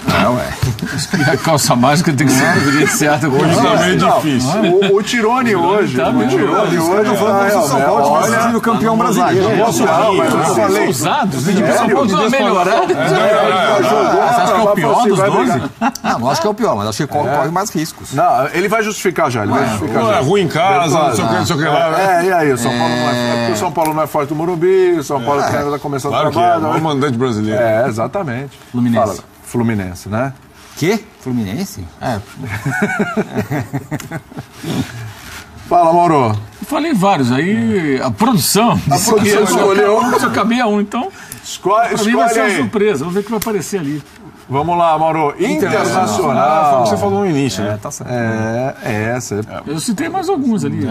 É, ué. A calça mágica tem que ser providenciada com Hoje tá meio Não, difícil. O, o Tirone hoje. tá o Tirone hoje. Eu falando tá, que o São é, Paulo sido campeão brasileiro. Eu posso não, mas eu falei. Ousados, pedir pro São Sério? Paulo dar uma melhorada. Você acha que é o pior dos 12? Não, não acho que é o pior, mas acho que corre, corre mais riscos. Não, ele vai justificar já. Ele vai justificar Não, já. é ruim em casa, não sei o que, não sei o que lá. É, e aí? O São Paulo não é, é porque o São Paulo não é forte do Morumbi, o São Paulo ainda está começando Claro o que é, trabalho. o mandante brasileiro. É, exatamente. Fluminense. Fala, Fluminense, né? Que? Fluminense? É, [laughs] Fala, Mauro. Eu falei vários, aí a produção. A produção escolheu. Eu só cabia um, então Escolhe, pra mim vai ser uma surpresa. Vamos ver o que vai aparecer ali. Vamos lá, Mauro. Ah, foi o Internacional. que você falou no início, É, né? tá certo. É, é essa. Eu citei mais alguns ali.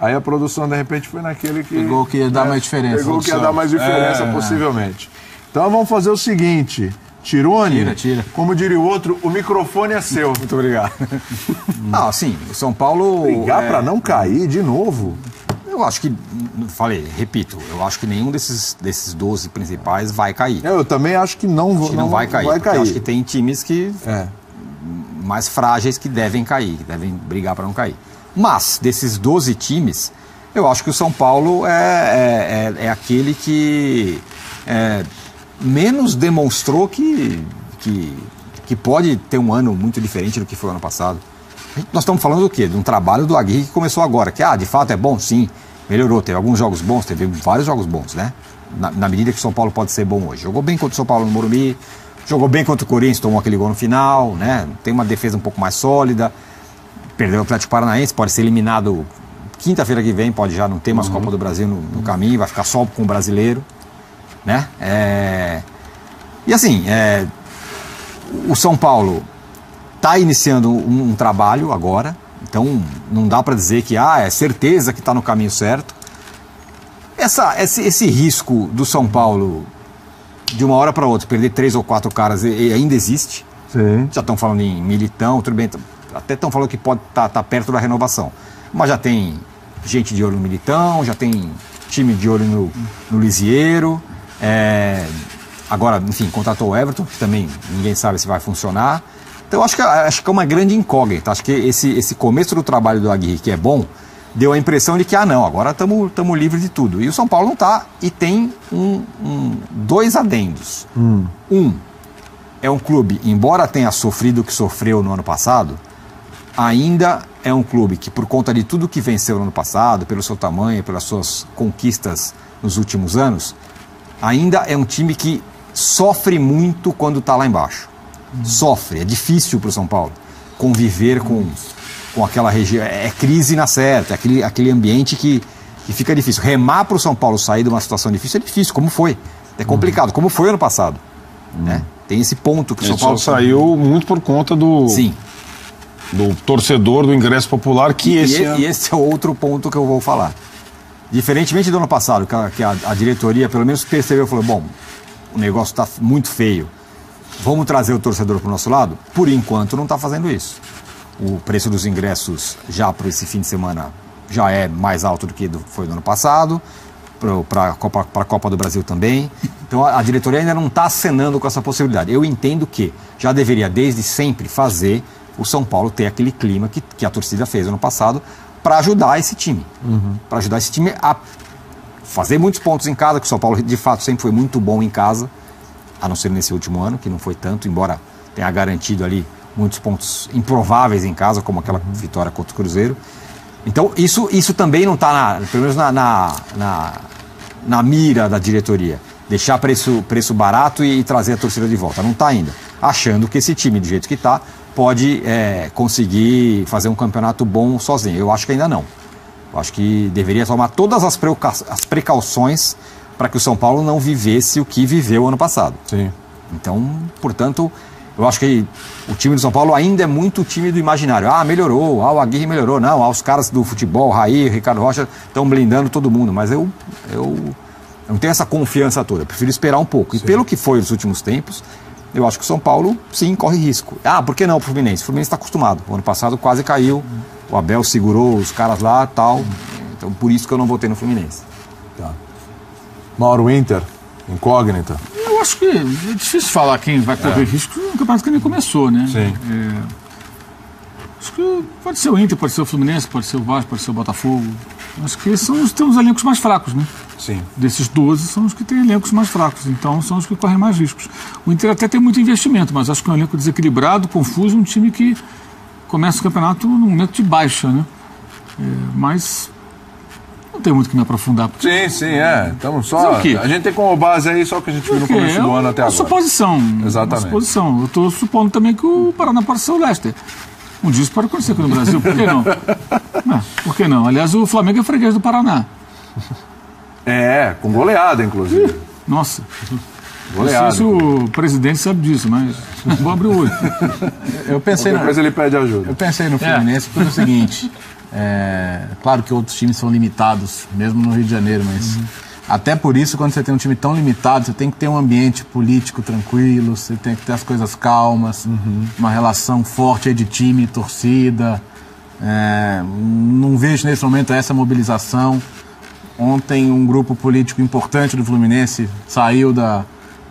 Aí a produção, de repente, foi naquele que. Pegou que ia dar mais diferença. Pegou que ia dar mais É. diferença, possivelmente. Então vamos fazer o seguinte. Tirone, Tira, tira. como diria o outro, o microfone é seu. Muito obrigado. [laughs] Não, assim, o São Paulo. Brigar é, pra não cair de novo. Eu acho que, falei, repito, eu acho que nenhum desses, desses 12 principais vai cair. Eu também acho que não, Acho que não, vai cair. Vai cair. acho que tem times que É. mais frágeis que devem cair, que devem brigar para não cair. Mas, desses 12 times, eu acho que o São Paulo é, é, é- é aquele que é, menos demonstrou que, que, que pode ter um ano muito diferente do que foi o ano passado. Nós estamos falando do quê? De um trabalho do Aguirre que começou agora. Que, ah, de fato é bom? Sim. Melhorou. Teve alguns jogos bons, teve vários jogos bons, né? Na, na medida que o São Paulo pode ser bom hoje. Jogou bem contra o São Paulo no Morumbi, jogou bem contra o Corinthians, tomou aquele gol no final, né? Tem uma defesa um pouco mais sólida. Perdeu o Atlético Paranaense, pode ser eliminado quinta-feira que vem, pode já não ter mais Copa do Brasil no, no caminho, vai ficar só com o brasileiro, né? É... E assim, é... o São Paulo está iniciando um, um trabalho agora, então não dá para dizer que ah, é certeza que está no caminho certo. Essa, esse, esse risco do São Paulo de uma hora para outra perder três ou quatro caras e, e ainda existe. Sim. Já estão falando em Militão, tudo bem, até estão falando que pode estar perto da renovação. Mas já tem gente de olho no Militão, já tem time de olho no, no Lisieiro. é, agora, enfim, contratou o Everton, que também ninguém sabe se vai funcionar. Então, acho que, acho que é uma grande incógnita. Acho que esse, esse começo do trabalho do Aguirre, que é bom, deu a impressão de que, ah, não, agora estamos livres de tudo. E o São Paulo não está. E tem um, um- dois adendos. Um, é um clube, embora tenha sofrido o que sofreu no ano passado, ainda é um clube que, por conta de tudo que venceu no ano passado, pelo seu tamanho, pelas suas conquistas nos últimos anos, ainda é um time que sofre muito quando está lá embaixo. Sofre, é difícil para o São Paulo conviver com, com aquela região. É crise na certa, é aquele, aquele ambiente que, que fica difícil. Remar para o São Paulo sair de uma situação difícil é difícil, como foi. É complicado, como foi ano passado. Né? Tem esse ponto que o São Paulo só saiu muito por conta do, Sim. do torcedor do ingresso popular que E, esse e- ano- e esse é outro ponto que eu vou falar. Diferentemente do ano passado, que a, que a- a diretoria pelo menos percebeu e falou: bom, o negócio está muito feio, vamos trazer o torcedor para o nosso lado? Por enquanto não está fazendo isso. O preço dos ingressos já para esse fim de semana já é mais alto do que do- foi no ano passado, para a Copa, Copa do Brasil também. Então a, a diretoria ainda não está acenando com essa possibilidade. Eu entendo que já deveria desde sempre fazer o São Paulo ter aquele clima que, que a torcida fez ano passado para ajudar esse time. Para ajudar esse time a fazer muitos pontos em casa, que o São Paulo de fato sempre foi muito bom em casa, a não ser nesse último ano, que não foi tanto, embora tenha garantido ali muitos pontos improváveis em casa, como aquela vitória contra o Cruzeiro. Então, isso, isso também não está, pelo menos na, na, na, na mira da diretoria. Deixar preço, preço barato e, trazer a torcida de volta. Não está ainda. Achando que esse time, do jeito que está, pode é, conseguir fazer um campeonato bom sozinho. Eu acho que ainda não. Eu acho que deveria tomar todas as precauções para que o São Paulo não vivesse o que viveu ano passado. Sim. Então, portanto, eu acho que o time do São Paulo ainda é muito time do imaginário. Ah, melhorou, ah, o Aguirre melhorou. Não, ah, os caras do futebol, Raí, Ricardo Rocha, estão blindando todo mundo. Mas eu, eu, eu não tenho essa confiança toda. Eu prefiro esperar um pouco. E pelo que foi nos últimos tempos, eu acho que o São Paulo, sim, corre risco. Ah, por que não o Fluminense? O Fluminense está acostumado. O ano passado quase caiu o Abel segurou os caras lá tal. Então por isso que eu não votei no Fluminense. Mauro Inter, incógnita. Eu acho que é difícil falar quem vai correr risco no campeonato que nem começou, né? Sim. É, acho que pode ser o Inter, pode ser o Fluminense, pode ser o Vasco, pode ser o Botafogo. Acho que esses são os, tem os elencos mais fracos, né? Sim. Desses 12 são os que têm elencos mais fracos, então são os que correm mais riscos. O Inter até tem muito investimento, mas acho que é um elenco desequilibrado, confuso, um time que começa o campeonato num momento de baixa, né? É, mas não tem muito que me aprofundar. porque Sim, sim, é. Fazer só. o quê? A gente tem como base aí só o que a gente viu no começo é do ano até uma agora. suposição. Exatamente. Uma suposição. Eu estou supondo também que o Paraná pode ser o Leicester. Um dia isso pode acontecer aqui no Brasil, por que não? [laughs] Ah, por que não? Aliás, o Flamengo é freguês do Paraná. É, com goleada, inclusive. Nossa, não Goleada. sei se o presidente sabe disso, mas vou abrir o olho. Eu pensei, no, Depois ele pede ajuda. eu pensei no Fluminense pelo seguinte. É, claro que outros times são limitados, mesmo no Rio de Janeiro, mas até por isso, quando você tem um time tão limitado, você tem que ter um ambiente político tranquilo, você tem que ter as coisas calmas, uma relação forte de time torcida. É, não vejo nesse momento essa mobilização. Ontem um grupo político importante do Fluminense saiu da,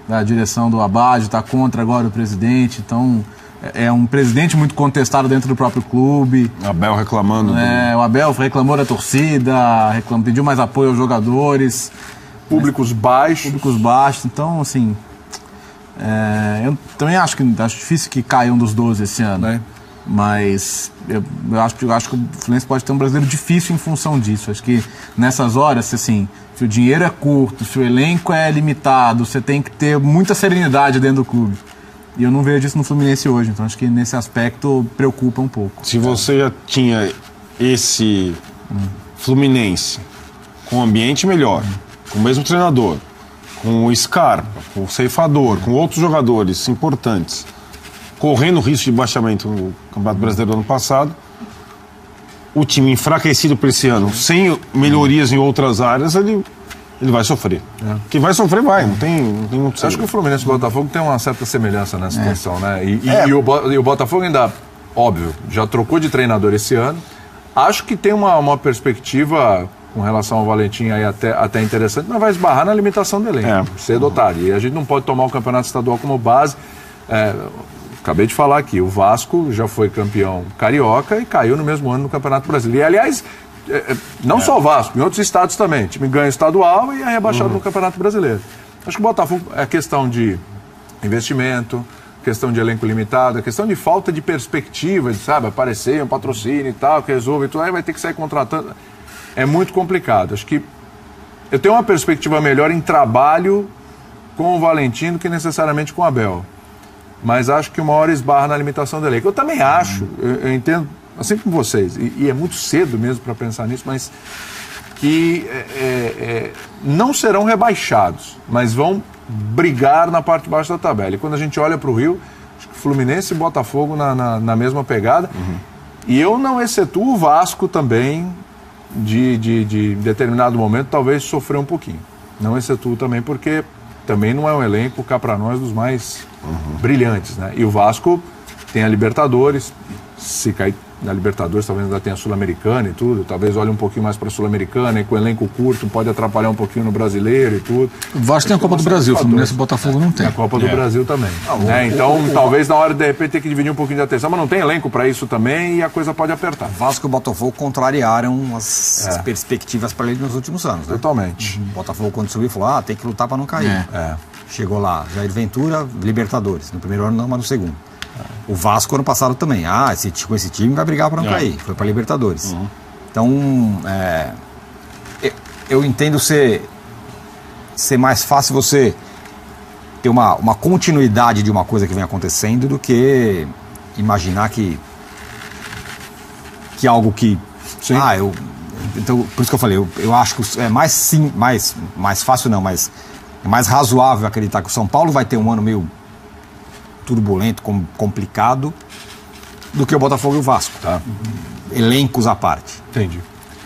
da direção do Abad, está contra agora o presidente. Então é é um presidente muito contestado dentro do próprio clube. Abel reclamando. do- É, o Abel reclamou da torcida, reclamou, pediu mais apoio aos jogadores, Públicos baixos. públicos baixos. Então, assim, é, eu também acho que acho difícil que caia um dos 12 esse ano. Né? Mas eu, eu acho, que- eu acho que o Fluminense pode ter um brasileiro difícil em função disso. Acho que nessas horas, assim, se o dinheiro é curto, se o elenco é limitado, você tem que ter muita serenidade dentro do clube. E eu não vejo isso no Fluminense hoje. Então acho que nesse aspecto preocupa um pouco. Se você já tinha esse Fluminense com ambiente melhor, com o mesmo treinador, com o Scarpa, com o ceifador, com outros jogadores importantes, correndo risco de baixamento no Campeonato Brasileiro do ano passado, o time enfraquecido para esse ano, sem melhorias em outras áreas, ele, ele vai sofrer. Que vai sofrer, vai, não tem, não tem muito Acho que o. Fluminense e o Botafogo tem uma certa semelhança nessa situação, né? E, e- É. e o, Bo- e o Botafogo ainda, óbvio, já trocou de treinador esse ano. Acho que tem uma, uma perspectiva com relação ao Valentim aí até, até interessante, mas vai esbarrar na limitação do elenco, É. cedo ou tarde. E a gente não pode tomar o campeonato estadual como base. É, acabei de falar aqui, o Vasco já foi campeão carioca e caiu no mesmo ano no Campeonato Brasileiro. E, aliás, é, é, não só o Vasco, em outros estados também. O time ganha estadual e é rebaixado no Campeonato Brasileiro. Acho que o Botafogo é questão de investimento, questão de elenco limitado, é questão de falta de perspectiva, de, sabe, aparecer um patrocínio e tal, que resolve tudo, aí vai ter que sair contratando. É muito complicado. Acho que eu tenho uma perspectiva melhor em trabalho com o Valentino que necessariamente com o Abel. Mas acho que uma hora esbarra na limitação do elenco. Eu também acho, eu, eu entendo, assim como vocês, e, e é muito cedo mesmo para pensar nisso, mas que é, é, é, não serão rebaixados, mas vão brigar na parte de baixo da tabela. E quando a gente olha para o Rio, acho que Fluminense e Botafogo na, na, na mesma pegada. E eu não excetuo o Vasco também, de, de, de determinado momento, talvez sofrer um pouquinho. Não excetuo também, porque também não é um elenco cá para nós dos mais brilhantes. Né? E o Vasco tem a Libertadores, se cair na Libertadores, talvez ainda tenha a Sul-Americana e tudo, talvez olhe um pouquinho mais para a Sul-Americana e com o elenco curto pode atrapalhar um pouquinho no brasileiro e tudo. O Vasco tem a Copa do Brasil, o Fluminense e o Botafogo não tem. A Copa do Brasil também. né? Então, talvez na hora de, repente ter que dividir um pouquinho de atenção, mas não tem elenco para isso também e a coisa pode apertar. Vasco e o Botafogo contrariaram as, as perspectivas para ele nos últimos anos. Né? Totalmente. O Botafogo, quando subiu, falou: ah, tem que lutar para não cair. É. É. Chegou lá, Jair Ventura, Libertadores. No primeiro ano não, mas no segundo. O Vasco ano passado também. Ah, esse, com esse time vai brigar para não cair. Foi para Libertadores. Então, é, eu, eu entendo ser, ser mais fácil você ter uma, uma continuidade de uma coisa que vem acontecendo do que imaginar que que algo que ah eu então por isso que eu falei eu, eu acho que é mais sim mais mais fácil não mas é mais razoável acreditar que o São Paulo vai ter um ano meio turbulento com, complicado do que o Botafogo e o Vasco tá elencos à parte Entendi.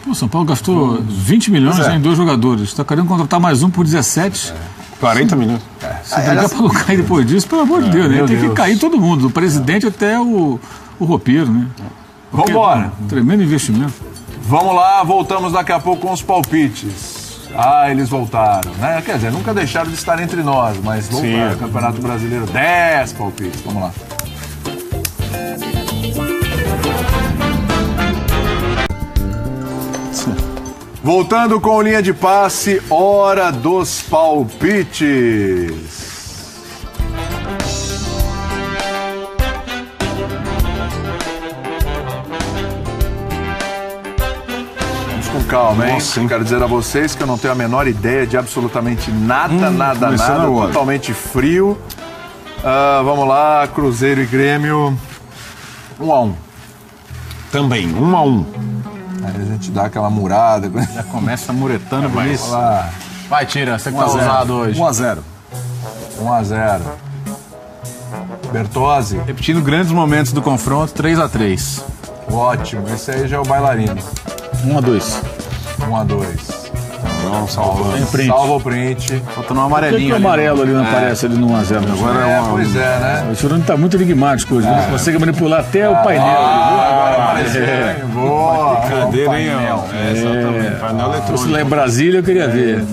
O São Paulo gastou 20 milhões é. em dois jogadores. Está querendo contratar mais um por 17. 40 minutos. Se brigar para não cair depois disso, pelo amor de Deus, né? Tem que Deus. cair todo mundo, do presidente até o, o roupeiro, né? Vambora. Tremendo investimento. Vamos lá, voltamos daqui a pouco com os palpites. Ah, eles voltaram, né? Quer dizer, nunca deixaram de estar entre nós, mas voltaram. Campeonato Brasileiro, 10 palpites. Vamos lá. Voltando com linha de passe, hora dos palpites. Calma, hein? Nossa, hein? Quero dizer a vocês que eu não tenho a menor ideia de absolutamente nada, nada, começando nada. agora. Totalmente frio. Ah, vamos lá, Cruzeiro e Grêmio. Um a um. Também, um a um. Aí a gente dá aquela murada. Já começa muretando por isso. Vai, tira, você que tá a ousado hoje. 1 a 0 1 a 0 Bertozzi, Repetindo grandes momentos do confronto, 3x3. ótimo. Esse aí já é o bailarino. 1x2. 1 a 2 Não, salvando. Tem print. Salva o print. Faltando um Por que, que amarelinho o amarelo ali não aparece ali no 1x0? Agora é É, uma. pois é, né? O Churano tá muito enigmático hoje. né? Consegue manipular até o painel. Ah, agora apareceu, hein? Boa. Cadeira, hein, Painel. ó. É, exatamente. Painel Se lá eletrônico. em Brasília eu queria ver.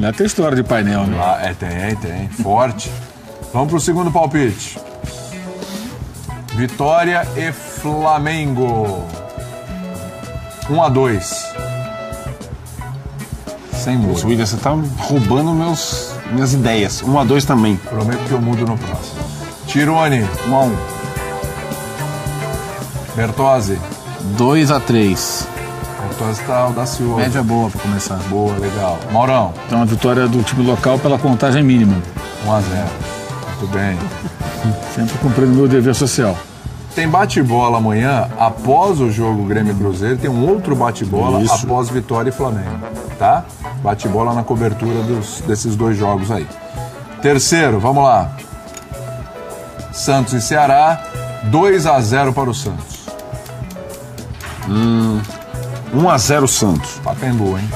Lá tem história de painel, né? Ah, é, tem, tem. Forte. Vamos pro segundo palpite. Vitória e Flamengo. 1 a 2 Sem Os muro. Williams, você tá roubando meus, minhas ideias. Um a dois também. Prometo que eu mudo no próximo. Tirone, 1 a 1 Bertozzi. 2x3. Bertozzi tá audacioso. Média boa pra começar. Boa, legal. Maurão, Então a vitória do time local pela contagem mínima. 1 a 0 Muito bem. [laughs] Sempre cumprindo meu dever social. Tem bate-bola amanhã, após o jogo Grêmio Cruzeiro, tem um outro bate-bola após Vitória e Flamengo, tá? Bate-bola na cobertura dos- desses dois jogos aí. Terceiro, vamos lá. Santos e Ceará, 2 a 0 para o Santos. 1 a 0 Santos. Papendu, hein?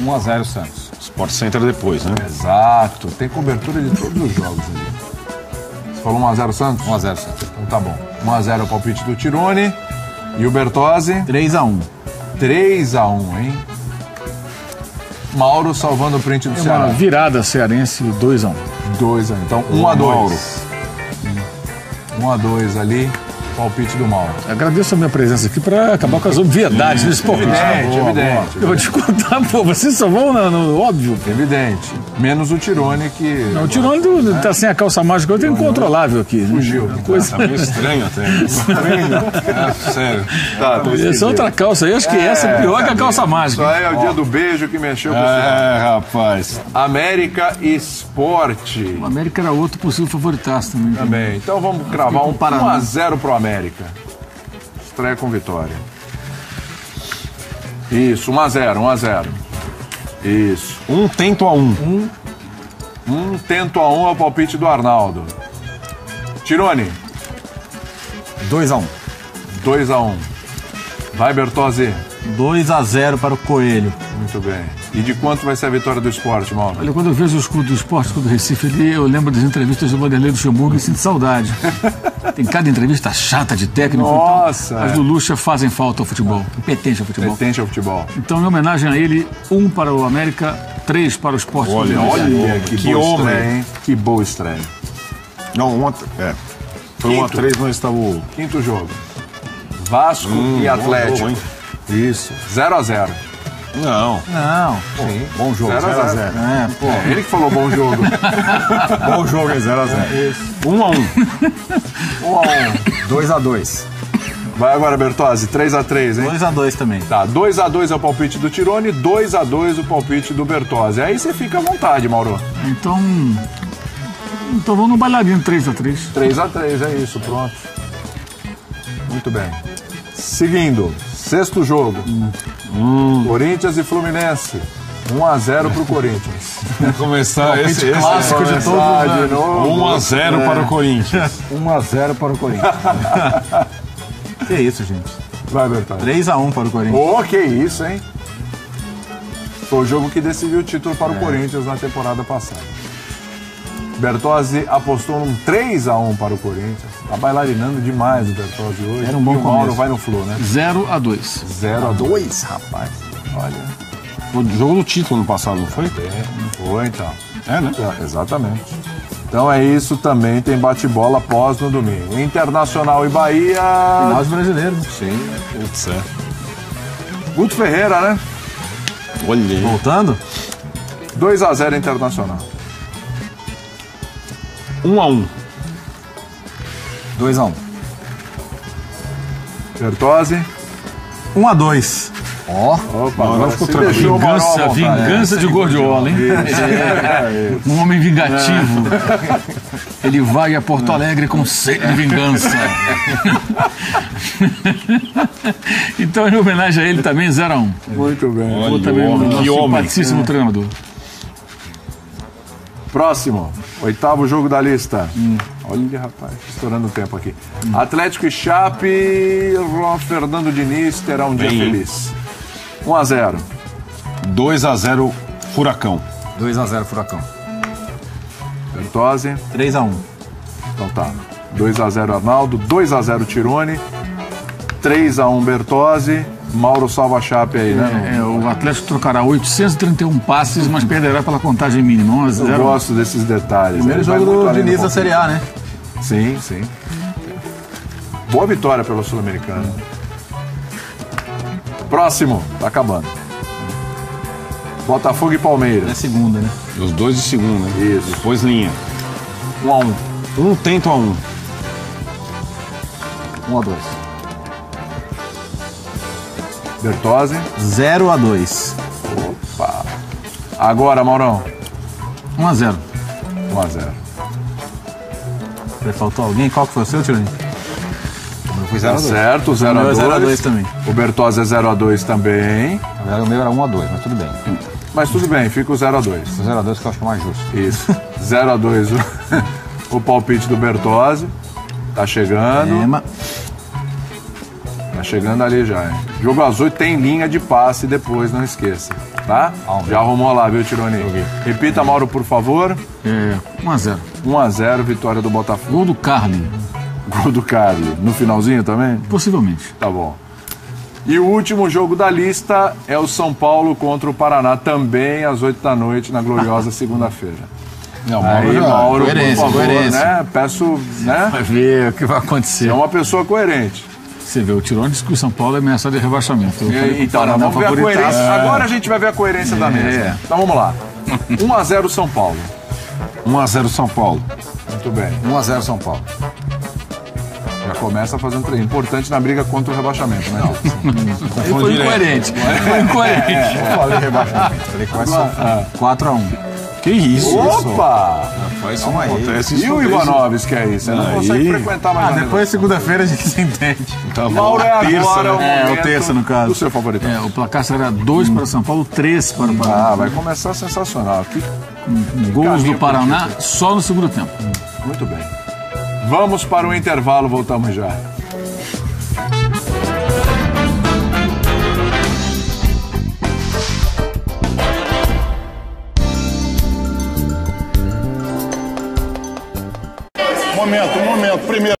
1 a 0 Santos. Sport Center depois, né? Exato. Tem cobertura de todos os jogos ali. Você falou 1 a 0 Santos? 1 a 0 Santos. Então tá bom. 1 a 0 é o palpite do Tirone. E o Bertozzi? 3x1. 3 a 1 hein? Mauro salvando o print do É Ceará. virada cearense 2x1. 2 a 1 Então 1 a 2 1 a 2 ali. Palpite do Mauro. Agradeço a minha presença aqui para acabar com as obviedades desse palpite. Evidente, evidente. Eu vou te contar, pô, vocês só vão no, no óbvio. Evidente. Menos o Tirone que. Não, o Tirone do- tá sem a calça mágica, eu tenho incontrolável aqui. né? Fugiu. Coisa... Tá meio estranho até. [laughs] É, sério. Tá, tá Essa outra calça aí, acho que essa é pior que a calça Isso mágica. aí é o dia do beijo que mexeu com o. É, rapaz. América Esporte. O América era outro possível favoritaço também. Também. Então vamos cravar um 1 a 0 pro América. Estreia com vitória. Isso, 1 a 0 1 a 0 Isso. Um tento a um. Um tento a um é o palpite do Arnaldo. Tirone, 2 a 1 2 a 1 Vai, Bertozzi. 2x0 para o Coelho. Muito bem. E de quanto vai ser a vitória do esporte, Mauro? Olha, quando eu vejo o escudo do esporte, escudo do Recife ali, eu lembro das entrevistas do Vanderlei Luxemburgo e sinto saudade. [laughs] Tem cada entrevista chata de técnico. Nossa, Então, as do Luxa fazem falta ao futebol, competente ao futebol. Pertence ao futebol. Então, em homenagem a ele, um para o América, três para o esporte. Olha. Olha que, Que boa homem. estreia, hein? Que boa estreia. Não, um a, é. Foi um a Quinto. três, mas estava o. Quinto jogo. Vasco Hum, e bom Atlético. jogo, hein? Isso. 0 a 0 Não. Não. Sim. Bom jogo, 0 a 0 a 0 0 É, pô. É, ele que falou bom jogo. [laughs] Bom jogo, é 0 a 0 Um a um. 1 a 1 2 a 2 Vai agora, Bertozzi. 3 a 3 hein? 2x2 também. Tá, 2 a 2 é o palpite do Tirone, 2 a 2 o palpite do Bertozzi. Aí você fica à vontade, Mauro. Então, então vamos no bailarino 3x3. 3 a 3 é isso, pronto. Muito bem. Seguindo, sexto jogo. Corinthians e Fluminense. 1 a 0 pro Corinthians. Vamos começar esse, esse clássico de todos os de novo. 1 a 0 para o Corinthians. 1 a 0 para o Corinthians. [laughs] Que isso, gente. Vai, Bertozzi. 3x1 para o Corinthians. Ô, que isso, hein? Foi o jogo que decidiu o título para o Corinthians na temporada passada. Bertozzi apostou num 3 a 1 para o Corinthians. Tá bailarinando demais o Bertozzi hoje. Era um bom e o Mauro começo. vai no flow, né? 0 a 2 0 a 2. Dois, rapaz. Olha, O jogo do título no passado, não foi? foi então. É, né? É, exatamente. Então é isso também, tem bate-bola pós no domingo. Internacional e Bahia. Final de brasileiro. né? Sim. Putz, é. Guto Ferreira, né? Olha aí. Voltando? 2 a 0 Internacional. 1 a 1 2 a 1 um. Bertozzi. 1 a 2 Ó, Opa, agora ficou tranquilo. Vingança, vontade. vingança de Gordiola, hein? Um homem vingativo. Ele vai a Porto Alegre com sede de vingança. [laughs] então, em homenagem a ele também, 0 a 1 Muito bem. Olha Vou também o o homem, nosso que homem. simpaticíssimo treinador. Próximo, oitavo jogo da lista. Olha, rapaz, estourando o tempo aqui. Atlético e Chape, Fernando Diniz terá um dia Bem, hein? feliz. 1 a 0 2 a 0 Furacão. 2 a 0 Furacão. Bertozzi. 3 a 1 Então tá. 2 a 0 Arnaldo, 2 a 0 Tirone, 3 a 1 Bertozzi, Mauro salva a Chape aí, né? É, o Atlético trocará 831 passes, mas perderá pela contagem mínima. 1 a Eu 0 gosto desses detalhes. Primeiro jogo do Diniz da. Série A, né? Sim, sim. Boa vitória pelo Sul-Americano. Próximo, tá acabando. Botafogo e É Palmeiras. segunda, né? Os dois de segundo, né? Isso. Depois linha. 1 a 1 Um tento a um. 1 a 2 Bertozzi. 0 a 2 Opa. Agora, Maurão. 1 a 0 1 a 0 Faltou alguém? Qual que foi o seu, Tironi? Eu fui 0 Tá a 2 certo, O 0 meu a é 2 0 a 2 também. O Bertozzi é 0 a 2 também. Na verdade, o meu era 1 a 2 mas tudo bem. Mas tudo bem, fica o 0 a 2 O 0 a 2 que eu acho é mais justo. Isso. [laughs] 0 a 2 [laughs] o, palpite do Bertozzi. Tá chegando. Ema. Tá chegando ali já. hein? Jogo azul tem linha de passe depois, não esqueça. Tá? Já arrumou lá, viu, Tironi? Repita, Mauro, por favor. É, 1 a 0 1 a 0 vitória do Botafogo. Gol do Carly, Gol do Carly. No finalzinho também? possivelmente. Tá bom. E o último jogo da lista é o São Paulo contra o Paraná, também às 8 da noite, na gloriosa [laughs] segunda-feira. Não, Aí, Mauro, coerência, por favor, coerência. né? Peço, né? Vai ver o que vai acontecer. É uma pessoa coerente. Você vê, o Tirones que o São Paulo é ameaçado de rebaixamento. E, é, então, não, vamos ver a coerência. É. Agora a gente vai ver a coerência é. da mesa. Então vamos lá. [laughs] 1x0 São Paulo. 1x0 São Paulo. Muito bem. 1x0 São Paulo. Já começa a fazer um treino. Importante na briga contra o rebaixamento, né? Não. Foi incoerente. Foi incoerente. É, é, eu falei rebaixamento. Falei é. quase 4x1. Que isso? Opa! Faz isso Calma aí. acontece E isso o desde- Ivanovski aí? Você não consegue frequentar mais Ah, a depois segunda-feira a gente se entende. Tá bom. Mauro é Terça, agora o né? É, o momento terça, no caso. do seu favorito. É, o placar será 2 para São Paulo, 3 para o Paraná. Ah, vai começar sensacional. Que- Gols caminho do Paraná só no segundo tempo. Muito bem. Vamos para o intervalo, voltamos já. Momento, momento. Primeiro.